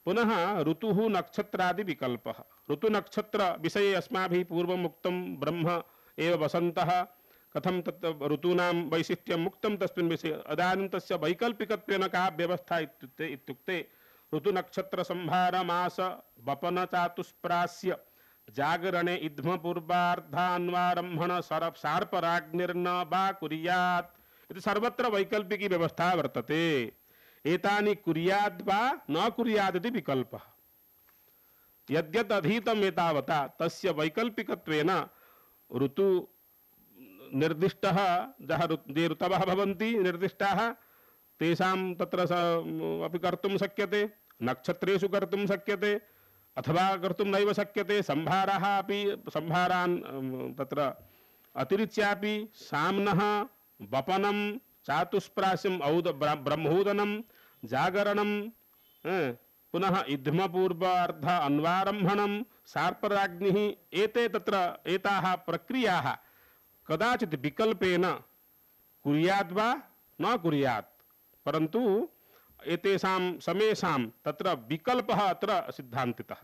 पुनः ऋतुः नक्षत्रादि विकल्पः। ऋतुनक्षत्रविषये अस्माभिः पूर्वम् उक्तं ब्रह्म एव वसन्तः। कथं तत् ऋतूनां वैशिष्ट्यम् उक्तं तस्मिन् विषये इदानीं तस्य वैकल्पिकत्वेन का व्यवस्था इत्युक्ते इत्युक्ते ऋतुनक्षत्रसंहारमास वपनचातुष्प्रास्य जागरणे इध्मपूर्वार्धान्वारम्भण सर सार्पराज्ञिर्न वा कुर्यात्। इति सर्वत्र वैकल्पिकी व्यवस्था वर्तते। एतानि कुर्याद् वा न कुर्यात् इति विकल्पः। यद्यत् अधीतम् एतावता तस्य वैकल्पिकत्वेन ऋतु निर्दिष्टः ऋ- ये ऋतवः भवन्ति निर्दिष्टाः तेषां तत्र अपि कर्तुं शक्यते नक्षत्रेषु कर्तुं शक्यते अथवा कर्तुं नैव शक्यते सम्भाराः अपि सम्भारान् अम, तत्र अतिरिच्यापि साम्नः वपनं चातुष्प्रास्यम् औद ब्र- ब्रह्मोदनं जागरणं अ, पुनः इध्मपूर्वार्ध अन्वारम्भणं सार्पराग्निः एते तत्र एताः प्रक्रियाः कदाचित् विकल्पेन कुर्याद् वा न कुर्यात् परन्तु एतेषां समेषां तत्र विकल्पः अत्र सिद्धान्तितः।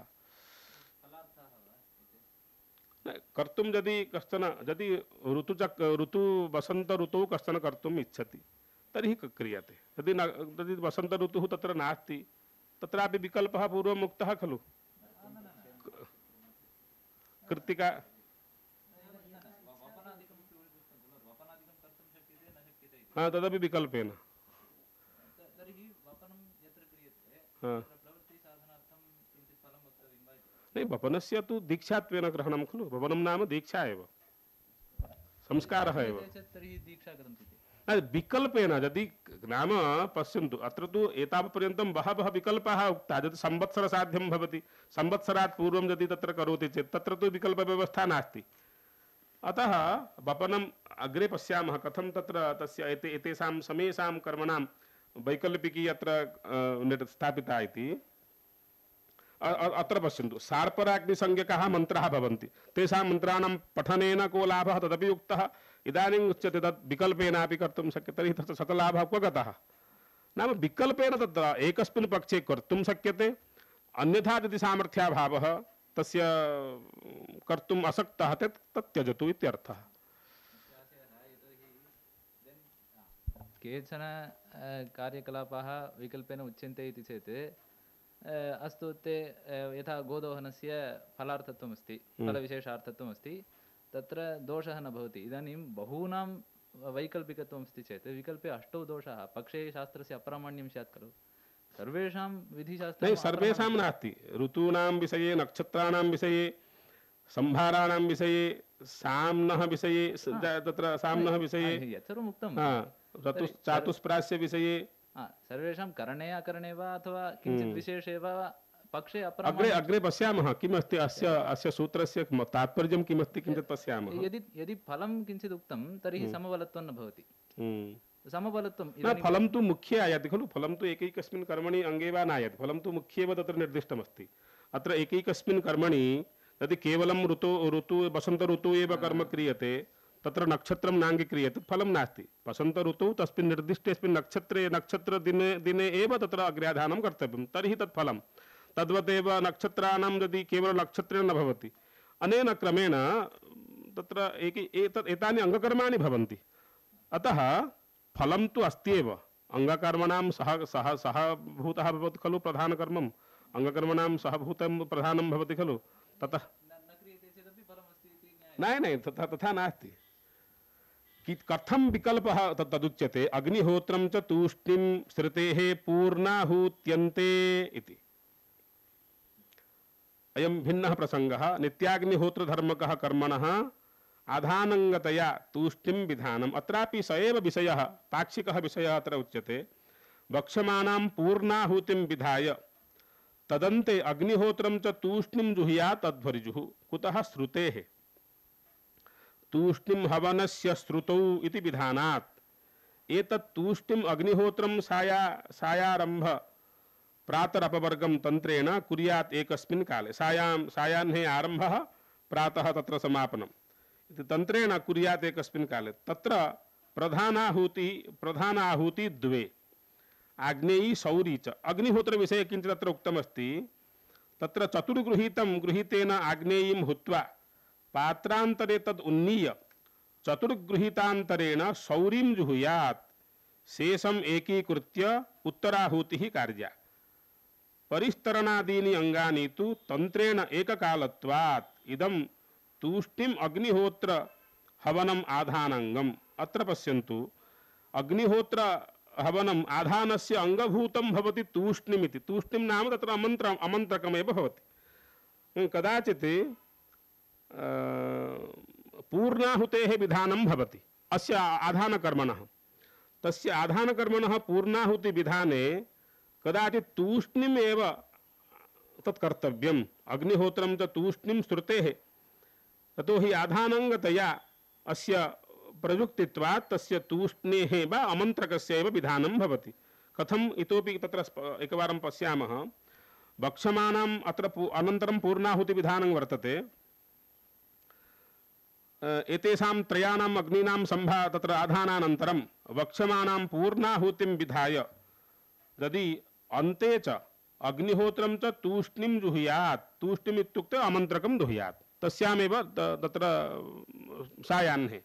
कर्तुं यदि कश्चन यदि ऋतुचक् ऋतु वसन्त ऋतौ कश्चन कर्तुम् इच्छति तर्हि क्रियते। यदि न यदि वसन्त ऋतुः तत्र नास्ति तत्रापि विकल्पः पूर्वम् उक्तः खलु? कृत्तिका हा तदपि विकल्पेन। हा तत्र प्रवृत्तिसाधनार्थं किञ्चित् फलं वक्तव्यं नहीं वपनस्य तु दीक्षात्वेन ग्रहणं खलु वपनं नाम दीक्षा एव। संस्कारः दीक्षा विकल्पेन, यदि नाम पश्यन्तु, अत्र तु एतावत्पर्यन्तं बहवः विकल्पाः उक्ताः, यदि संवत्सरसाध्यं भवति, संवत्सरात् पूर्वं यदि तत्र करोति चेत्, तत्र तु विकल्पव्यवस्था नास्ति। अतः वपनम् अग्रे पश्यामः, कथं तत्र तस्य एते, एतेषां समेषां कर्मणां वैकल्पिकी अत्र स्थापिता इति। अत्र पश्यन्तु। सार्पराग्निसंज्ञकाः मन्त्राः भवन्ति। तेषां मन्त्राणां पठनेन को लाभः तदपि उक्तः। इदानीम् उच्यते तत् विकल्पेनापि कर्तुं शक्यते तर्हि तत्र शतलाभः क्व गतः नाम विकल्पेन तत्र एकस्मिन् पक्षे कर्तुं शक्यते। अन्यथा यदि सामर्थ्याभावः तस्य कर्तुम् असक्तः तत् तत् त्यजतु इत्यर्थः। केचन कार्यकलापाः विकल्पेन उच्यन्ते इति चेत् अ, अस्तु ते यथा गोदोहनस्य फलार्थत्वमस्ति फलविशेषार्थत्वमस्ति तत्र दोषः न भवति इदानीं बहूनां वैकल्पिकत्वमस्ति चेत् विकल्पे अष्टौ दोषाः पक्षे शास्त्रस्य अप्रामाण्यं स्यात् खलु सर्वेषां विधिशास्त्रं सर्वेषां नास्ति ऋतूनां विषये नक्षत्राणां विषये सम्भाराणां विषये साम्नः विषये तत्र साम्नः विषये यत् सर्वम् उक्तं चातुस्प्रास्य विषये सर्वेषां करणे अकरणे वा अथवा किञ्चित् विशेषे वा पक्षे अग्रे अग्रे पश्यामः किमस्ति अस्य अस्य सूत्रस्य तात्पर्यं किमस्ति किञ्चित् पश्यामः। यदि यदि फलं किञ्चित् उक्तं तर्हि समबलत्वं न भवति। हम्म। समबलत्वं न फलं तु मुख्ये आयाति खलु फलं तु एकैकस्मिन् कर्मणि अङ्गे वा नायाति फलं तु मुख्येव तत्र निर्दिष्टमस्ति। अत्र एकैकस्मिन् कर्मणि यदि केवलं ऋतु ऋतु वसन्त ऋतु एव कर्म क्रियते तत्र नक्षत्रं नाङ्गीक्रियते फलं नास्ति। वसन्त ऋतौ तस्मिन् निर्दिष्टेऽस्मिन् नक्षत्रे नक्षत्रदिने दिने एव तत्र अग्र्याधानं कर्तव्यं तर्हि तत् फलं। तद्वदेव नक्षत्राणां यदि केवलं नक्षत्रेण न भवति अनेन क्रमेण तत्र एके एतत् एतानि अङ्गकर्माणि भवन्ति। अतः फलं तु अस्ति एव। अङ्गकर्मणां सह सह सहभूतः भवति खलु प्रधानकर्मम् अङ्गकर्मणां सहभूतं प्रधानं भवति खलु। ततः न न तथा तथा नास्ति। कि कथं विकल्पः तदुच्यते? अग्निहोत्रं च तूष्णीं श्रुतेः पूर्णाहूत्यन्ते इति। भिन्नः प्रसङ्गः। नित्याग्निहोत्रधर्मकः कर्मणः आधानङ्गतया तूष्णिं विधानम्। अत्रापि स एव विषयः, पाक्षिकः विषयः अत्र उच्यते। वक्ष्यमाणां पूर्णाहुतिं विधाय तदन्ते अग्निहोत्रं च तूष्णिं जुहुयात् तद्ध्वरिजुः कुतः श्रुतेः? तूष्णिं हवनस्य श्रुतौ इति विधानात्। एतत् तूष्णिम् अग्निहोत्रं साया, सायारम्भ, प्रातरपवर्गं तन्त्रेण कुर्यात् एकस्मिन् काले। सायां, सायाह्ने आरम्भः, प्रातः तत्र समापनम् इति तन्त्रेण कुर्यात् एकस्मिन् काले। तत्र प्रधानाहूति प्रधानाहूति द्वे। आग्नेयी सौरी च। अग्निहोत्रविषये किञ्चित् तत्र उक्तमस्ति। तत्र चतुर्गृहीतं, गृहीतेन आग्नेयीं हुत्वा पात्रान्तरे तद् उन्नीय चतुर्गृहीतान्तरेण सौरीं जुहुयात्। शेषम् एकीकृत्य उत्तराहूतिः कार्या। परिस्तरणादीनि अङ्गानि तु तन्त्रेण एककालत्वात्। इदं तूष्णिम् अग्निहोत्र हवनम् आधानाङ्गम्। अत्र पश्यन्तु, अग्निहोत्र हवनम् आधानस्य अङ्गभूतं भवति तूष्णिमिति तूष्णिं नाम तत्र अमन्त्र अमन्त्रकमेव भवति। कदाचित् पूर्णाहुतेः विधानं भवति। अस्य आधानकर्मणः। तस्य आधानकर्मणः पूर्णाहुतिविधाने कदाचित् तूष्णिम् एव तत् कर्तव्यम्। अग्निहोत्रं च तूष्णिं श्रुतेः। यतोहि आधानाङ्गतया अस्य प्रयुक्तित्वात् तस्य तूष्णेः वा अमन्त्रकस्य एव विधानं भवति। कथम् इतोपि तत्र एकवारं पश्यामः। वक्षमाणाम् अत्र पू, अनन्तरं पूर्णाहुतिविधानं वर्तते। एतेषां त्रयाणाम् अग्नीनां सम्भा तत्र आधानानन्तरं वक्षमाणां पूर्णाहुतिं विधाय यदि अन्ते च अग्निहोत्रं च तूष्णीं जुहुयात्, तूष्णीम् इत्युक्ते आमन्त्रकं दुहुयात् तस्यामेव तत्र सायाह्ने।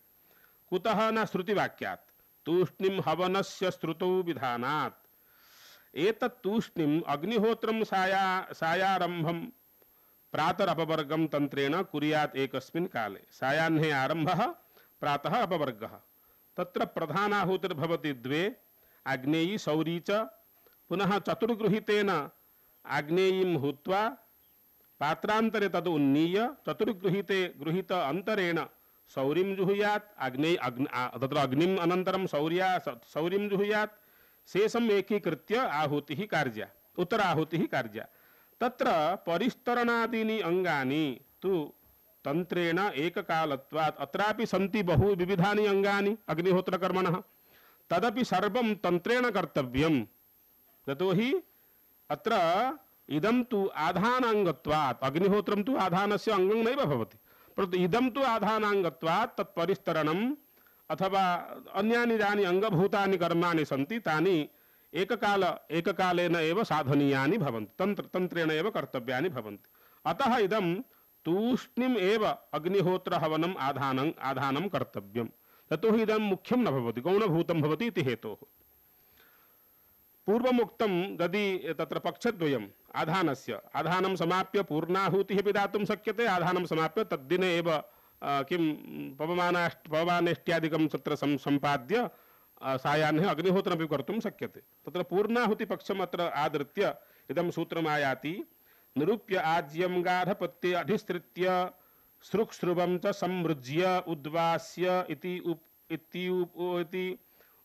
कुतः न श्रुतिवाक्यात्? तूष्णीं हवनस्य श्रुतौ विधानात्। एतत् तूष्णीम् अग्निहोत्रं साया, सायारम्भं प्रातरपवर्गं तन्त्रेण कुर्यात् एकस्मिन् काले। सायाह्ने आरम्भः, प्रातः अपवर्गः। तत्र प्रधानाहुतिर्भवति द्वे, आग्नेयी सौरी च, पुनः चतुर्गृहीतेन आग्नेयीं हुत्वा पात्रान्तरे तद् उन्नीय, चतुर्गृहीते गृहीत अन्तरेण सौरीं जुहुयात् अग्ने अग्न आ- तत्र अग्निम् अनन्तरं सौर्या सौरीं जुहुयात्, शेषम् एकीकृत्य आहुतिः कार्या। उत्तराहुतिः कार्या। तत्र परिस्तरणादीनि अङ्गानि तु तन्त्रेण एककालत्वात् अत्रापि सन्ति बहु विविधानि अङ्गानि अग्निहोत्रकर्मणः। तदपि सर्वं तन्त्रेण कर्तव्यम्। यतोहि अत्र इदं तु आधानाङ्गत्वात्, अग्निहोत्रं तु आधानस्य अङ्गं नैव भवति। परन्तु इदं तु आधानाङ्गत्वात्, तत् परिस्तरणम् अथवा अन्यानि यानि अङ्गभूतानि कर्माणि सन्ति, तानि एककाल, एककालेन एव साधनीयानि भवन्ति, तन्त्र, तन्त्रेण एव कर्तव्यानि भवन्ति। अतः इदं तूष्णीम् एव अग्निहोत्रहवनम् आधानं आधानं कर्तव्यं यतोहि इदं मुख्यं न भवति, गौणभूतं भवति इति हेतोः। पूर्वमुक्तं यदि तत्र पक्षद्वयम्, आधानस्य, आधानं समाप्य पूर्णाहुतिः अपि दातुं शक्यते, आधानं समाप्य तद्दिने एव किं पवमानाष्ट पवमानेष्ट्यादिकं तत्र सम्पाद्य सायाह्ने अग्निहोत्रमपि कर्तुं शक्यते। तत्र पूर्णाहुतिपक्षम् अत्र आदृत्य इदं सूत्रमायाति निरूप्य आज्यं गाढपत्ये अधिसृत्य सृक्सृवं च संमृज्य उद्वास्य इति उप इत्युप इति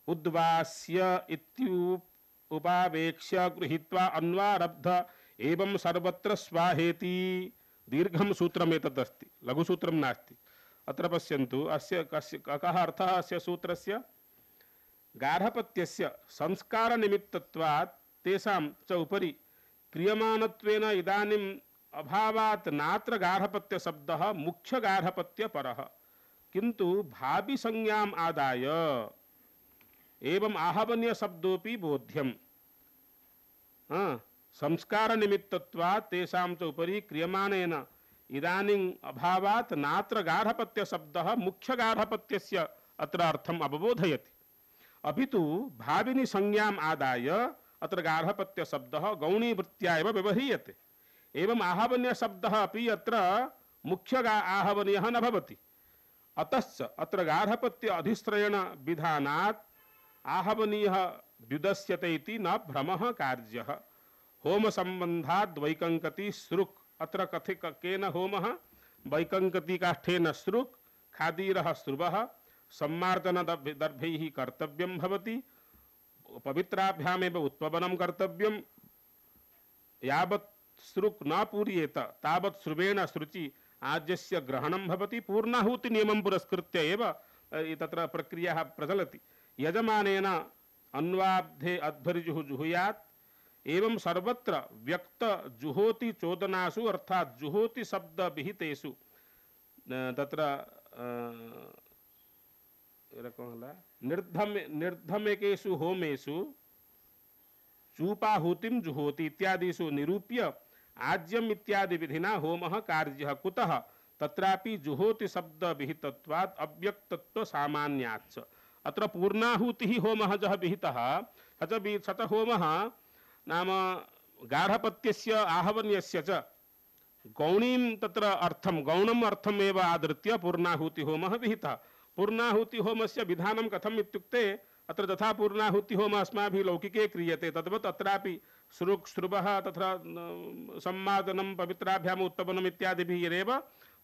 उद्वास्य इत्युप उपावेक्ष्य गृहीत्वा अन्वारब्ध एवं सर्वत्र स्वाहेति। दीर्घं सूत्रम् अस्ति लघुसूत्रं नास्ति। अत्र पश्यन्तु, अस्य कस्य, कः अर्थः अस्य सूत्रस्य? गार्हपत्यस्य संस्कारनिमित्तत्वात् तेषां च उपरि क्रियमाणत्वेन इदानीम् अभावात् नात्र गार्हपत्यशब्दः मुख्यगार्हपत्यपरः। किन्तु भाविसंज्ञाम् आदाय। एवं आहवनीयशब्दोऽपि बोध्यम्। हा, संस्कारनिमित्तत्वात् तेषां च उपरि क्रियमाणेन इदानीम् अभावात् नात्र गार्हपत्यशब्दः मुख्यगार्हपत्यस्य अत्र अर्थम् अवबोधयति। अपि तु भाविनि संज्ञाम् आदाय, अत्र गार्हपत्यशब्दः गौणीवृत्त्या एव व्यवह्रियते। एवम् आहवनीयशब्दः अपि अत्र मुख्यगा आहवनीय न भवति। अतश्च अत्र गार्हपत्य अधिश्रयण विधानात् आहवनीयः व्युदस्यते इति न भ्रमः कार्यः। होम संबंधात् वैकंकति श्रुक्, अत्र कथि क- केन होमः? वैकंकति काष्ठेन श्रुक्, खादीरः श्रुवः सम्मार्जन दर्भ- कर्तव्यं भवति। पवित्राभ्यामेव उत्पवनं कर्तव्यं। न पूर्येत, तावत् श्रुवेण शुचि आज्यस्य ग्रहणं भवति। पूर्णाहुतिनियमं पुरस्कृत्य एव तत्र प्रक्रिया प्रचलति। यजमानेन अन्वाब्धे अध्वरिजुः जुहुयात्। एवं सर्वत्र व्यक्त जुहोति चोदनासु, अर्थात् जुहोति शब्द विहितेषु। तत्र निर्धमेकेशु होमेशु चूपाहुतिम जुहोति इत्यादिषु निरूप्य आज्यम इत्यादि विधिना होम कार्य कुतः? तत्रापि जुहोति शब्द विहितत्वात् अव्यक्तत्व सामान्याच अत्र पूर्णाहुति होम जह विहितः अच सत होम नाम गार्हपत्यस्य आहवन्यस्य च। गौणीं तत्र अर्थं गौणम् अर्थमेव आदृत्य पूर्णाहुतिहोमः विहितः। पूर्णाहुतिहोमस्य विधानं कथम् इत्युक्ते अत्र तथा पूर्णाहुतिहोमः अस्माभिः लौकिके क्रियते तद्वत् अत्रापि श्रुक् तथा न, सम्मादनं पवित्राभ्याम् उत्पन्नम् इत्यादिभिः यदेव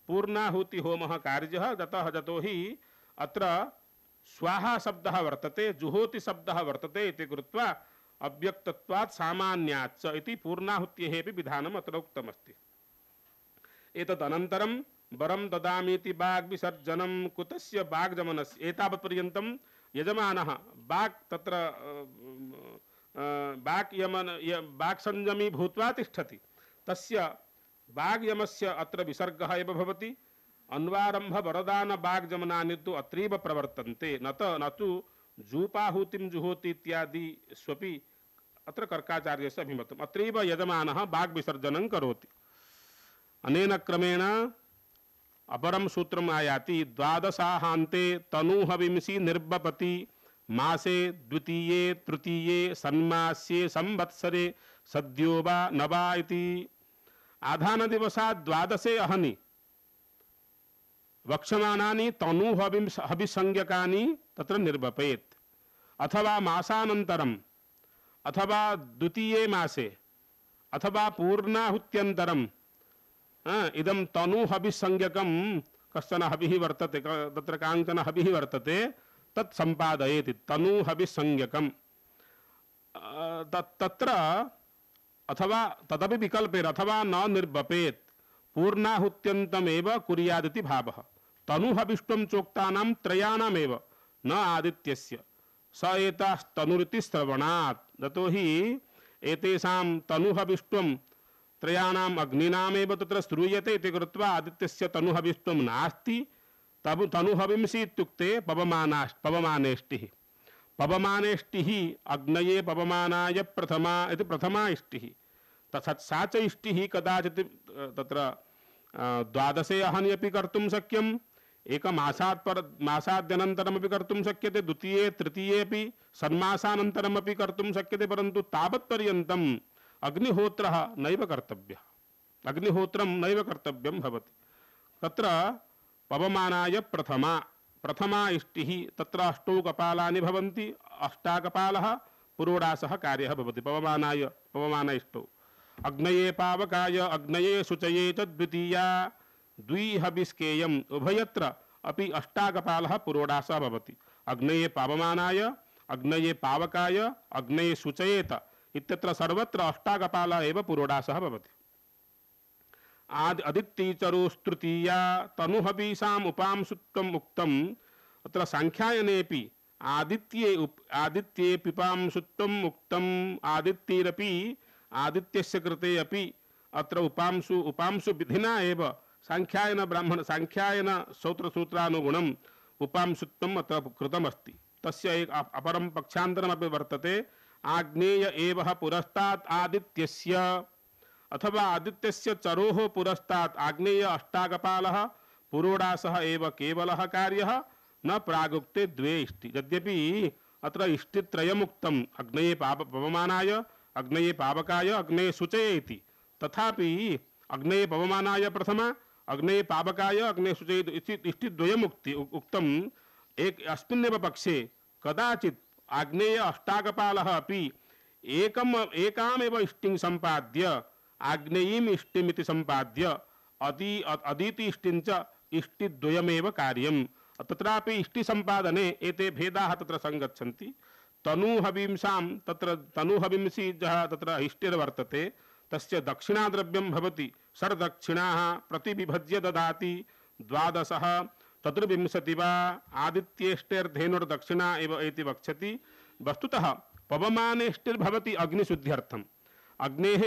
पूर्णाहुतिहोमः कार्यः ततः यतो हि अत्र स्वाहा शब्दः वर्तते जुहोति शब्दः वर्तते इति कृत्वा अव्यक्तत्वात् सामान्याच्च इति पूर्णाहुत्येः विधानम् अत्र उक्तमस्ति। एतदनन्तरं वरं ददामीति वाग्विसर्जनं कुतस्य वाग्जमनस्य एतावत्पर्यन्तं यजमानः वाक् तत्र अ, अ, वाक् यमन य- वाक्संयमी भूत्वा तिष्ठति। तस्य वाग्यमस्य अत्र विसर्गः एव भवति। अन्वारम्भ वरदान वाग्जमनानि तु अत्रैव प्रवर्तन्ते। न त न तु जूपाहुतिं जुहोति इत्यादि स्वपि अत्र कर्काचार्यस्य अभिमतम् अत्रैव यजमानः वाग्विसर्जनं करोति। अनेन क्रमेण अपरं सूत्रम् आयाति द्वादशाहान्ते तनूहविंसि निर्बपति मासे द्वितीये तृतीये सन्मास्ये संवत्सरे सद्यो वा न वा इति। आधानदिवसात् द्वादशे अहनि। वक्षमाणानि तनूहविंस हविसंज्ञकानि तत्र निर्वपेत् अथवा मासानन्तरम् अथवा द्वितीये मासे अथवा पूर्णाहुत्यन्तरं हा, इदं तनु हविसंज्ञकं कश्चन हविः वर्तते तत्र काञ्चन हविः वर्तते तत् सम्पादयेत् तनु हविसंज्ञकम् अ, तत्र अथवा तदपि विकल्पेन अथवा न निर्वपेत् पूर्णाहुत्यन्तमेव कुर्यादिति भावः। तनुहविष्टं चोक्तानां त्रयाणामेव न आदित्यस्य। स एतास्तनुरिति श्रवणात् यतोहि एतेषां तनुहविष्टं त्रयाणाम् अग्नीनामेव तत्र श्रूयते इति कृत्वा आदित्यस्य तनुहविष्टं नास्ति। तब तनुहविंसि इत्युक्ते पवमानाश् पवमानेष्टिः। पवमानेष्टिः अग्नये पवमानाय प्रथमा इति प्रथमा इष्टिः। तथा सा च इष्टिः कदाचित् तत्र द्वादशे अहनि अपि कर्तुं शक्यम्। एकमासात् पर, मासाद्यनन्तरमपि कर्तुं शक्यते, द्वितीये तृतीयेपि षण्मासानन्तरमपि कर्तुं शक्यते, परन्तु तावत्पर्यन्तम् अग्निहोत्रः नैव कर्तव्य। अग्निहोत्रं नैव कर्तव्यं भवति। तत्र प्रथमा प्रथमा इष्टिः, तत्र अष्टौ कपालानि भवन्ति पुरोडासः कार्यः भवति। पवमानाय, पवमान इष्टौ। अग्नये पावकाय, अग्नये शुचये च द्वितीया द्विहविस्केयम् उभयत्र अपि अष्टाकपालः पुरोडासः भवति। अग्नये पावमानाय, अग्नये पावकाय, अग्नये शुचयेत इत्यत्र सर्वत्र अष्टाकपालः एव पुरोडासः भवति। आदि अदित्यचरुस्तृतीया तनुहवीसाम् उपांसुत्वम् उक्तम्, अत्र साङ्ख्यायनेऽपि आदित्ये उप, आदित्ये पिपांसुत्वम् उक्तम् आदित्यैरपि आदित्यस्य कृते अपि अत्र उपांशु उपांशु विधिना एव साङ्ख्यायन ब्राह्मण साङ्ख्यायन सौत्रसूत्रानुगुणम् उपांशुत्वम् अत्र कृतमस्ति। तस्य एक अप- अपरं पक्षान्तरमपि वर्तते। आग्नेय एव पुरस्तात् आदित्यस्य। अथवा आदित्यस्य चरोः पुरस्तात् आग्नेय अष्टाकपालः पुरोडासः एव केवलः कार्यः, न प्रागुक्ते द्वे इष्टि। यद्यपि अत्र इष्टित्रयमुक्तम्। अग्नये पाप पवमानाय, अग्नये पावकाय अग्नये शुचये इति। तथापि अग्नये पवमानाय प्रथमा, अग्नये पावकाय अग्नये शुचये इति इष्टिद्वयमुक्ति उक्तम्। एक अस्मिन्नेव पक्षे कदाचित् आग्नेय अष्टाकपालः एकम् एकामेव इष्टिं सम्पाद्य, आग्नेयीम् इष्टिमिति सम्पाद्य अति अदिति इष्टिं च इष्टिद्वयमेव कार्यं तत्रापि इष्टिसम्पादने एते भेदाः तत्र सङ्गच्छन्ति। तनुहविंसां तत्र, तनुहविंसी यः तत्र इष्टिर्वर्तते, तस्य दक्षिणाद्रव्यं भवति। षड्दक्षिणाः प्रतिविभज्य ददाति। द्वादशः चतुर्विंशति वा आदित्येष्टेर्धेनुर्दक्षिणा इति वक्षति वस्तुतः पवमानेष्टिर्भवति अग्निशुद्ध्यर्थम्। अग्नेः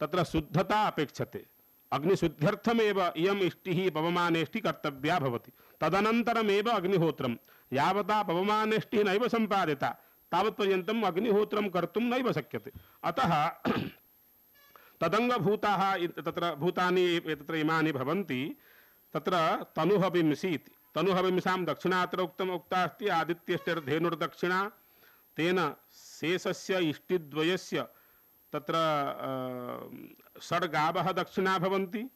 तत्र शुद्धता अपेक्षते। अग्निशुद्ध्यर्थमेव इयम् इष्टिः पवमानेष्टि कर्तव्या भवति। तदनन्तरमेव अग्निहोत्रं यावता पवमानेष्टिः नैव सम्पादिता तावत्पर्यन्तम् अग्निहोत्रं कर्तुं नैव शक्यते। अतः तदङ्गभूताः तत्र भूतानि तत्र इमानि भवन्ति। तत्र तनुहविंसि इति तनुहविंसां दक्षिणा अत्र उक्तम् उक्ता अस्ति आदित्यष्टिर्धेनुर्दक्षिणा। तेन शेषस्य इष्टिद्वयस्य तत्र अ, षड् गावः दक्षिणा भवन्ति।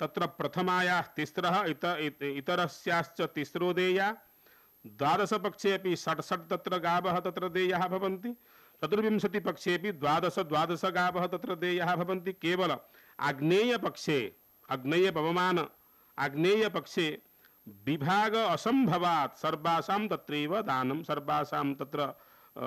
तत्र प्रथमायाः तिस्रः इत इत- इतरस्याश्च तिस्रो देया द्वादशपक्षे अपि षट् षट् तत्र गावः तत्र देयाः भवन्ति। चतुर्विंशतिपक्षेपि द्वादश द्वादश गावः तत्र देयाः भवन्ति। केवल आग्नेयपक्षे आग्नेयपवमान आग्नेयपक्षे विभाग असम्भवात् सर्वासां तत्रैव दानं सर्वासां तत्र अ,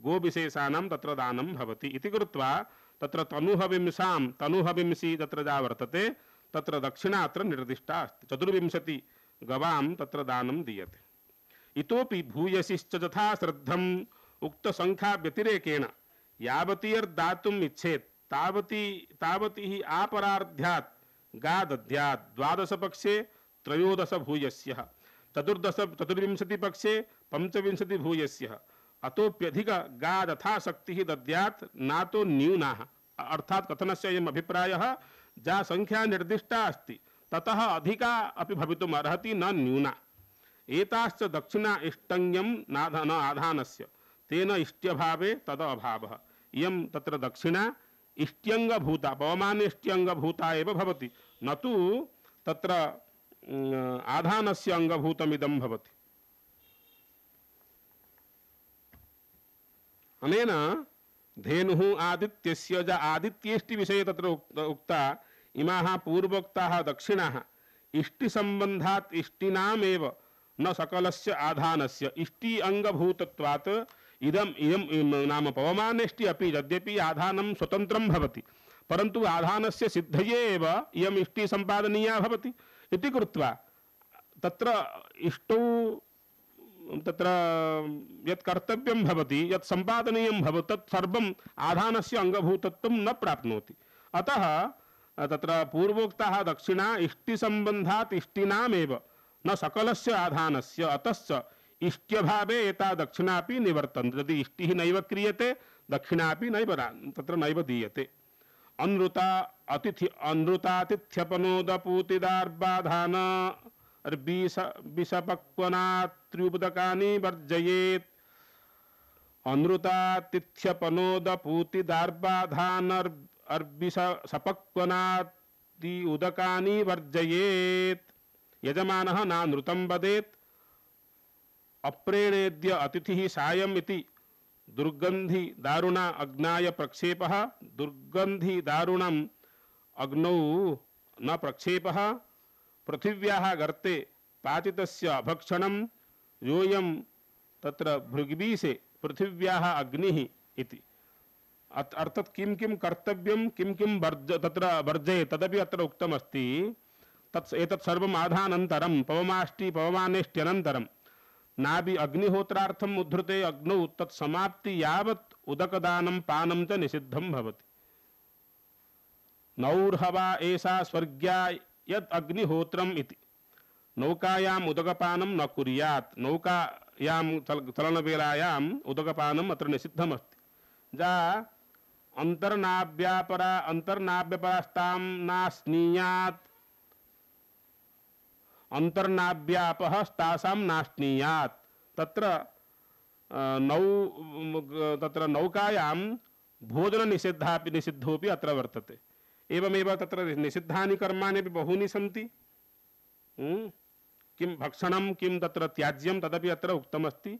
गोविशेषाणां तत्र दानं भवति इति कृत्वा तत्र तनुहविंसां तनुहविंसी तत्र या वर्तते तत्र दक्षिणा अत्र निर्दिष्टा अस्ति। चतुर्विंशति गवां तत्र दानं दीयते। इतोपि भूयसिश्च यथा व्यतिरेकेण यावतीर्दातुम् इच्छेत् तावती तावती हि आपरार्ध्यात् गा दद्यात् द्वादशपक्षे त्रयोदश भूयस्यः चतुर्दश, चतुर्विंशतिपक्षे पञ्चविंशतिभूयस्यः। अतोप्यधिक गा यथाशक्तिः दद्यात् नातो न्यूनाः। अर्थात् कथनस्य अयम् अभिप्रायः या सङ्ख्या निर्दिष्टा अस्ति, ततः अधिका अपि भवितुम् अर्हति न न्यूना। एताश्च दक्षिणा इष्टङ्ग्यं नाध न आधानस्य, तेन इष्ट्यभावे तद अभावः। इयं तत्र दक्षिणा इष्ट्यङ्गभूता पवमानेष्ट्यङ्गभूता एव भवति। न तु तत्र उम्, आधानस्य अङ्गभूतमिदं भवति। अनेन धेनुः आदित्यस्य ज आदित्येष्टिविषये तत्र उक्त उक्ता इमाः पूर्वोक्ताः दक्षिणाः इष्टिसम्बन्धात् इष्टिनामेव न सकलस्य आधानस्य इष्टि अङ्गभूतत्वात् इदम् इम्, नाम पवमानेष्टि अपि यद्यपि आधानं स्वतन्त्रं भवति। परन्तु आधानस्य सिद्धये एव इयम् इष्टि सम्पादनीया भवति। इति कृत्वा तत्र इष्टौ, तत्र यत् कर्तव्यं भवति, यत् सम्पादनीयं भवति, तत् सर्वम् आधानस्य अङ्गभूतत्वं न प्राप्नोति। अतः तत्र पूर्वोक्ताः दक्षिणा इष्टिसम्बन्धात् इष्टिनामेव, न सकलस्य आधानस्य, अतश्च इष्ट्यभावे एता दक्षिणापि निवर्तन्ते, यदि इष्टिः नैव क्रियते, दक्षिणापि नैव रा- तत्र नैव दीयते। अनृता अतिथि अनृतातिथ्यपनोदपूतिदार्बाधान अर्बीस विषपक्वनात्र्युपदकानि वर्जयेत्। अनृतातिथ्यपनोदपूतिदार्बाधानर् अर्बिस सपक्वनादि उदकानि वर्जयेत्। यजमानः नानृतं वदेत्। अप्रेणेद्य अतिथि सायम् इति। दुर्गन्धि दारुणा अग्नाय प्रक्षेपः। दुर्गन्धि दारुणम् अग्नौ न प्रक्षेप। पृथिव्याः गर्ते पातितस्य भक्षणं योऽयं तत्र भृग्वीसे पृथिव्याः अग्निः अर्थात् किं किं कर्तव्यं, किं किं वर्ज तत्र वर्जये तदपि अत्र उक्तमस्ति। तत् एतत् सर्वम् आधानन्तरं पवमाष्टि पवमानेष्ट्यनन्तरं नाभि अग्निहोत्रार्थम् उद्धृते अग्नौ तत् समाप्ति यावत् उदकदानं पानं च निषिद्धं भवति। नौर्हवा एषा स्वर्ग्या यत् अग्निहोत्रम् इति। नौकायाम् उदकपानं न कुर्यात्। नौकायां चल चलनवेलायाम् उदकपानम् अत्र निषिद्धमस्ति। जा अन्तर्नाभ्यापरा अन्तर्नाभ्यपरास्तां नास्नीयात् अन्तर्नाभ्यापः तासां नाश्नीयात् तत्र नौ तत्र नौकायां भोजननिषिद्धापि निषिद्धोपि अत्र वर्तते। एवमेव तत्र निषिद्धानि कर्माणि अपि बहूनि सन्ति? किं भक्षणं, किं तत्र त्याज्यं तदपि अत्र उक्तमस्ति।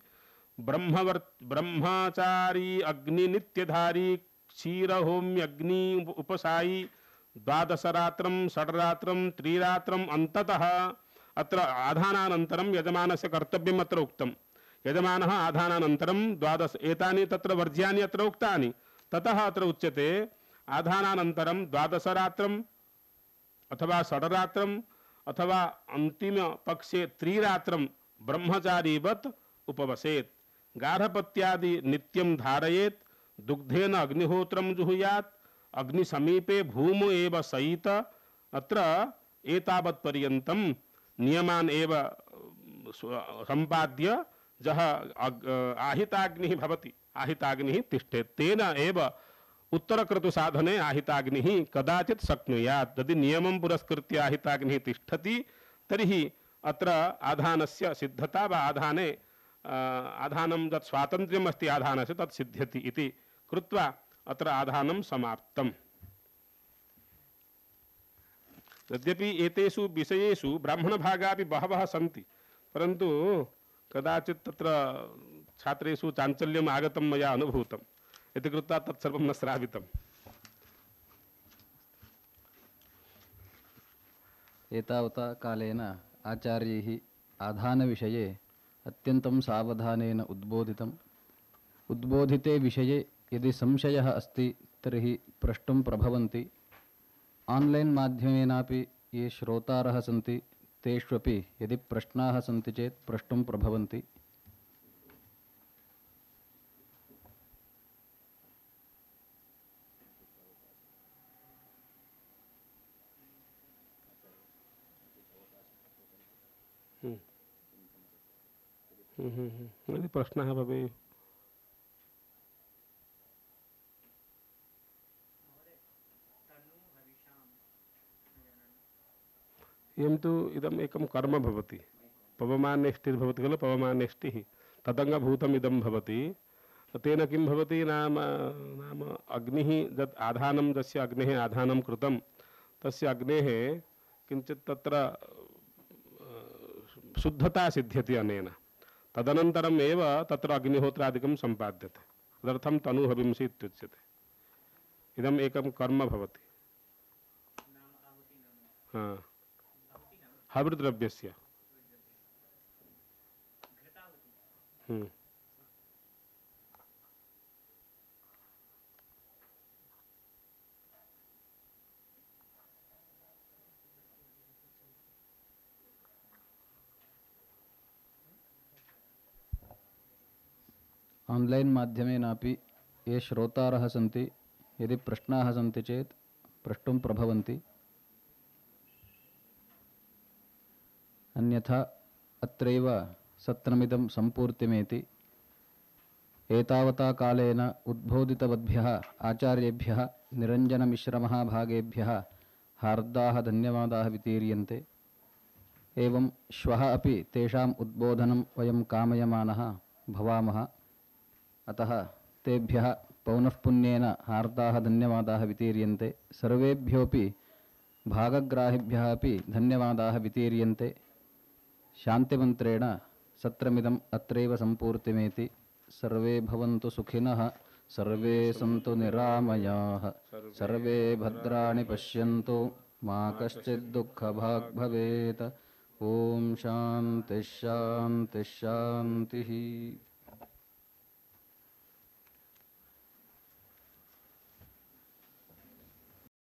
ब्रह्मवर्, ब्रह्मचारी अग्निनित्यधारी क्षीरहोम्यग्नि उप- उपसायी, द्वादशरात्रं, षड्रात्रं त्रिरात्रम् अन्ततः अत्र आधानानन्तरं यजमानस्य कर्तव्यम् अत्र उक्तं यजमानः आधानानन्तरं द्वादश, एतानि तत्र वर्ज्यानि अत्र उक्तानि। ततः अत्र उच्यते, आधानानन्तरं द्वादशरात्रम् अथवा षडरात्रम् अथवा अन्तिमपक्षे त्रिरात्रं ब्रह्मचारीवत् उपवसेत्। गार्हपत्यादि नित्यं धारयेत्, दुग्धेन अग्निहोत्रं जुहुयात्, अग्निसमीपे भूमौ एव सहित अत्र एतावत्पर्यन्तं नियमान् एव अ, स्व- सम्पाद्य जः अग्- आहिताग्निः भवति। आहिताग्निः तिष्ठेत् तेन एव उत्तरक्रतुसाधने आहिताग्निः कदाचित् शक्नुयात्। यदि नियमं पुरस्कृत्य आहिताग्निः तिष्ठति तर्हि अत्र आधानस्य सिद्धता वा आधाने आधानं यत् स्वातन्त्र्यम् अस्ति आधानस्य तत् सिद्ध्यति इति कृत्वा अत्र आधानं समाप्तम्। यद्यपि एतेषु विषयेषु ब्राह्मणभागापि बहवः सन्ति परन्तु कदाचित् तत्र छात्रेषु चाञ्चल्यम् आगतं मया अनुभूतम् इति कृत्वा तत्सर्वं न श्रावितम् एतावता कालेन आचार्यैः आधानविषये अत्यन्तं सावधानेन उद्बोधितम् उद्बोधिते विषये यदि संशयः अस्ति तर्हि प्रष्टुं प्रभवन्ति आन्लैन् माध्यमेनापि ये श्रोतारः सन्ति तेष्वपि यदि प्रश्नाः सन्ति चेत् प्रष्टुं प्रभवन्ति। यदि प्रश्नः इयं तु इदम् एकं कर्म भवति। पवमानेष्टिर्भवति खलु पवमानेष्टिः तदङ्गभूतम् इदं भवति। तेन किं भवति, नाम नाम अग्निः यत् आधानं, यस्य अग्नेः आधानं कृतं, तस्य अग्नेः किञ्चित् तत्र शुद्धता सिद्ध्यति अनेन। तदनन्तरम् एव तत्र अग्निहोत्रादिकं सम्पाद्यते। तदर्थं तनुहविंसि इत्युच्यते। इदम् एकं कर्म भवति। हा। हविर्द्रव्यस्य हम्म। आन्लैन् माध्यमेनापि ये श्रोतारः सन्ति यदि प्रश्नाः सन्ति चेत् प्रष्टुं प्रभवन्ति अन्यथा अत्रैव सत्रमिदं सम्पूर्तिमेति। एतावता कालेन उद्बोधितवद्भ्यः आचार्येभ्यः, निरञ्जनमिश्रमहाभागेभ्यः हार्दाः धन्यवादाः वितीर्यन्ते। एवं श्वः अपि तेषाम् उद्बोधनं वयं कामयमानः भवामः। अतः तेभ्यः पौनःपुन्येन हार्दाः धन्यवादाः वितीर्यन्ते। सर्वेभ्योऽपि भागग्राहिभ्यः अपि धन्यवादाः वितीर्यन्ते। शान्तिमन्त्रेण सत्रमिदम् अत्रैव सम्पूर्तिमेति सर्वे भवन्तु सुखिनः, सर्वे सन्तु निरामयाः, सर्वे भद्राणि पश्यन्तु, मा कश्चित् दुःखभाग् भवेत्। ॐ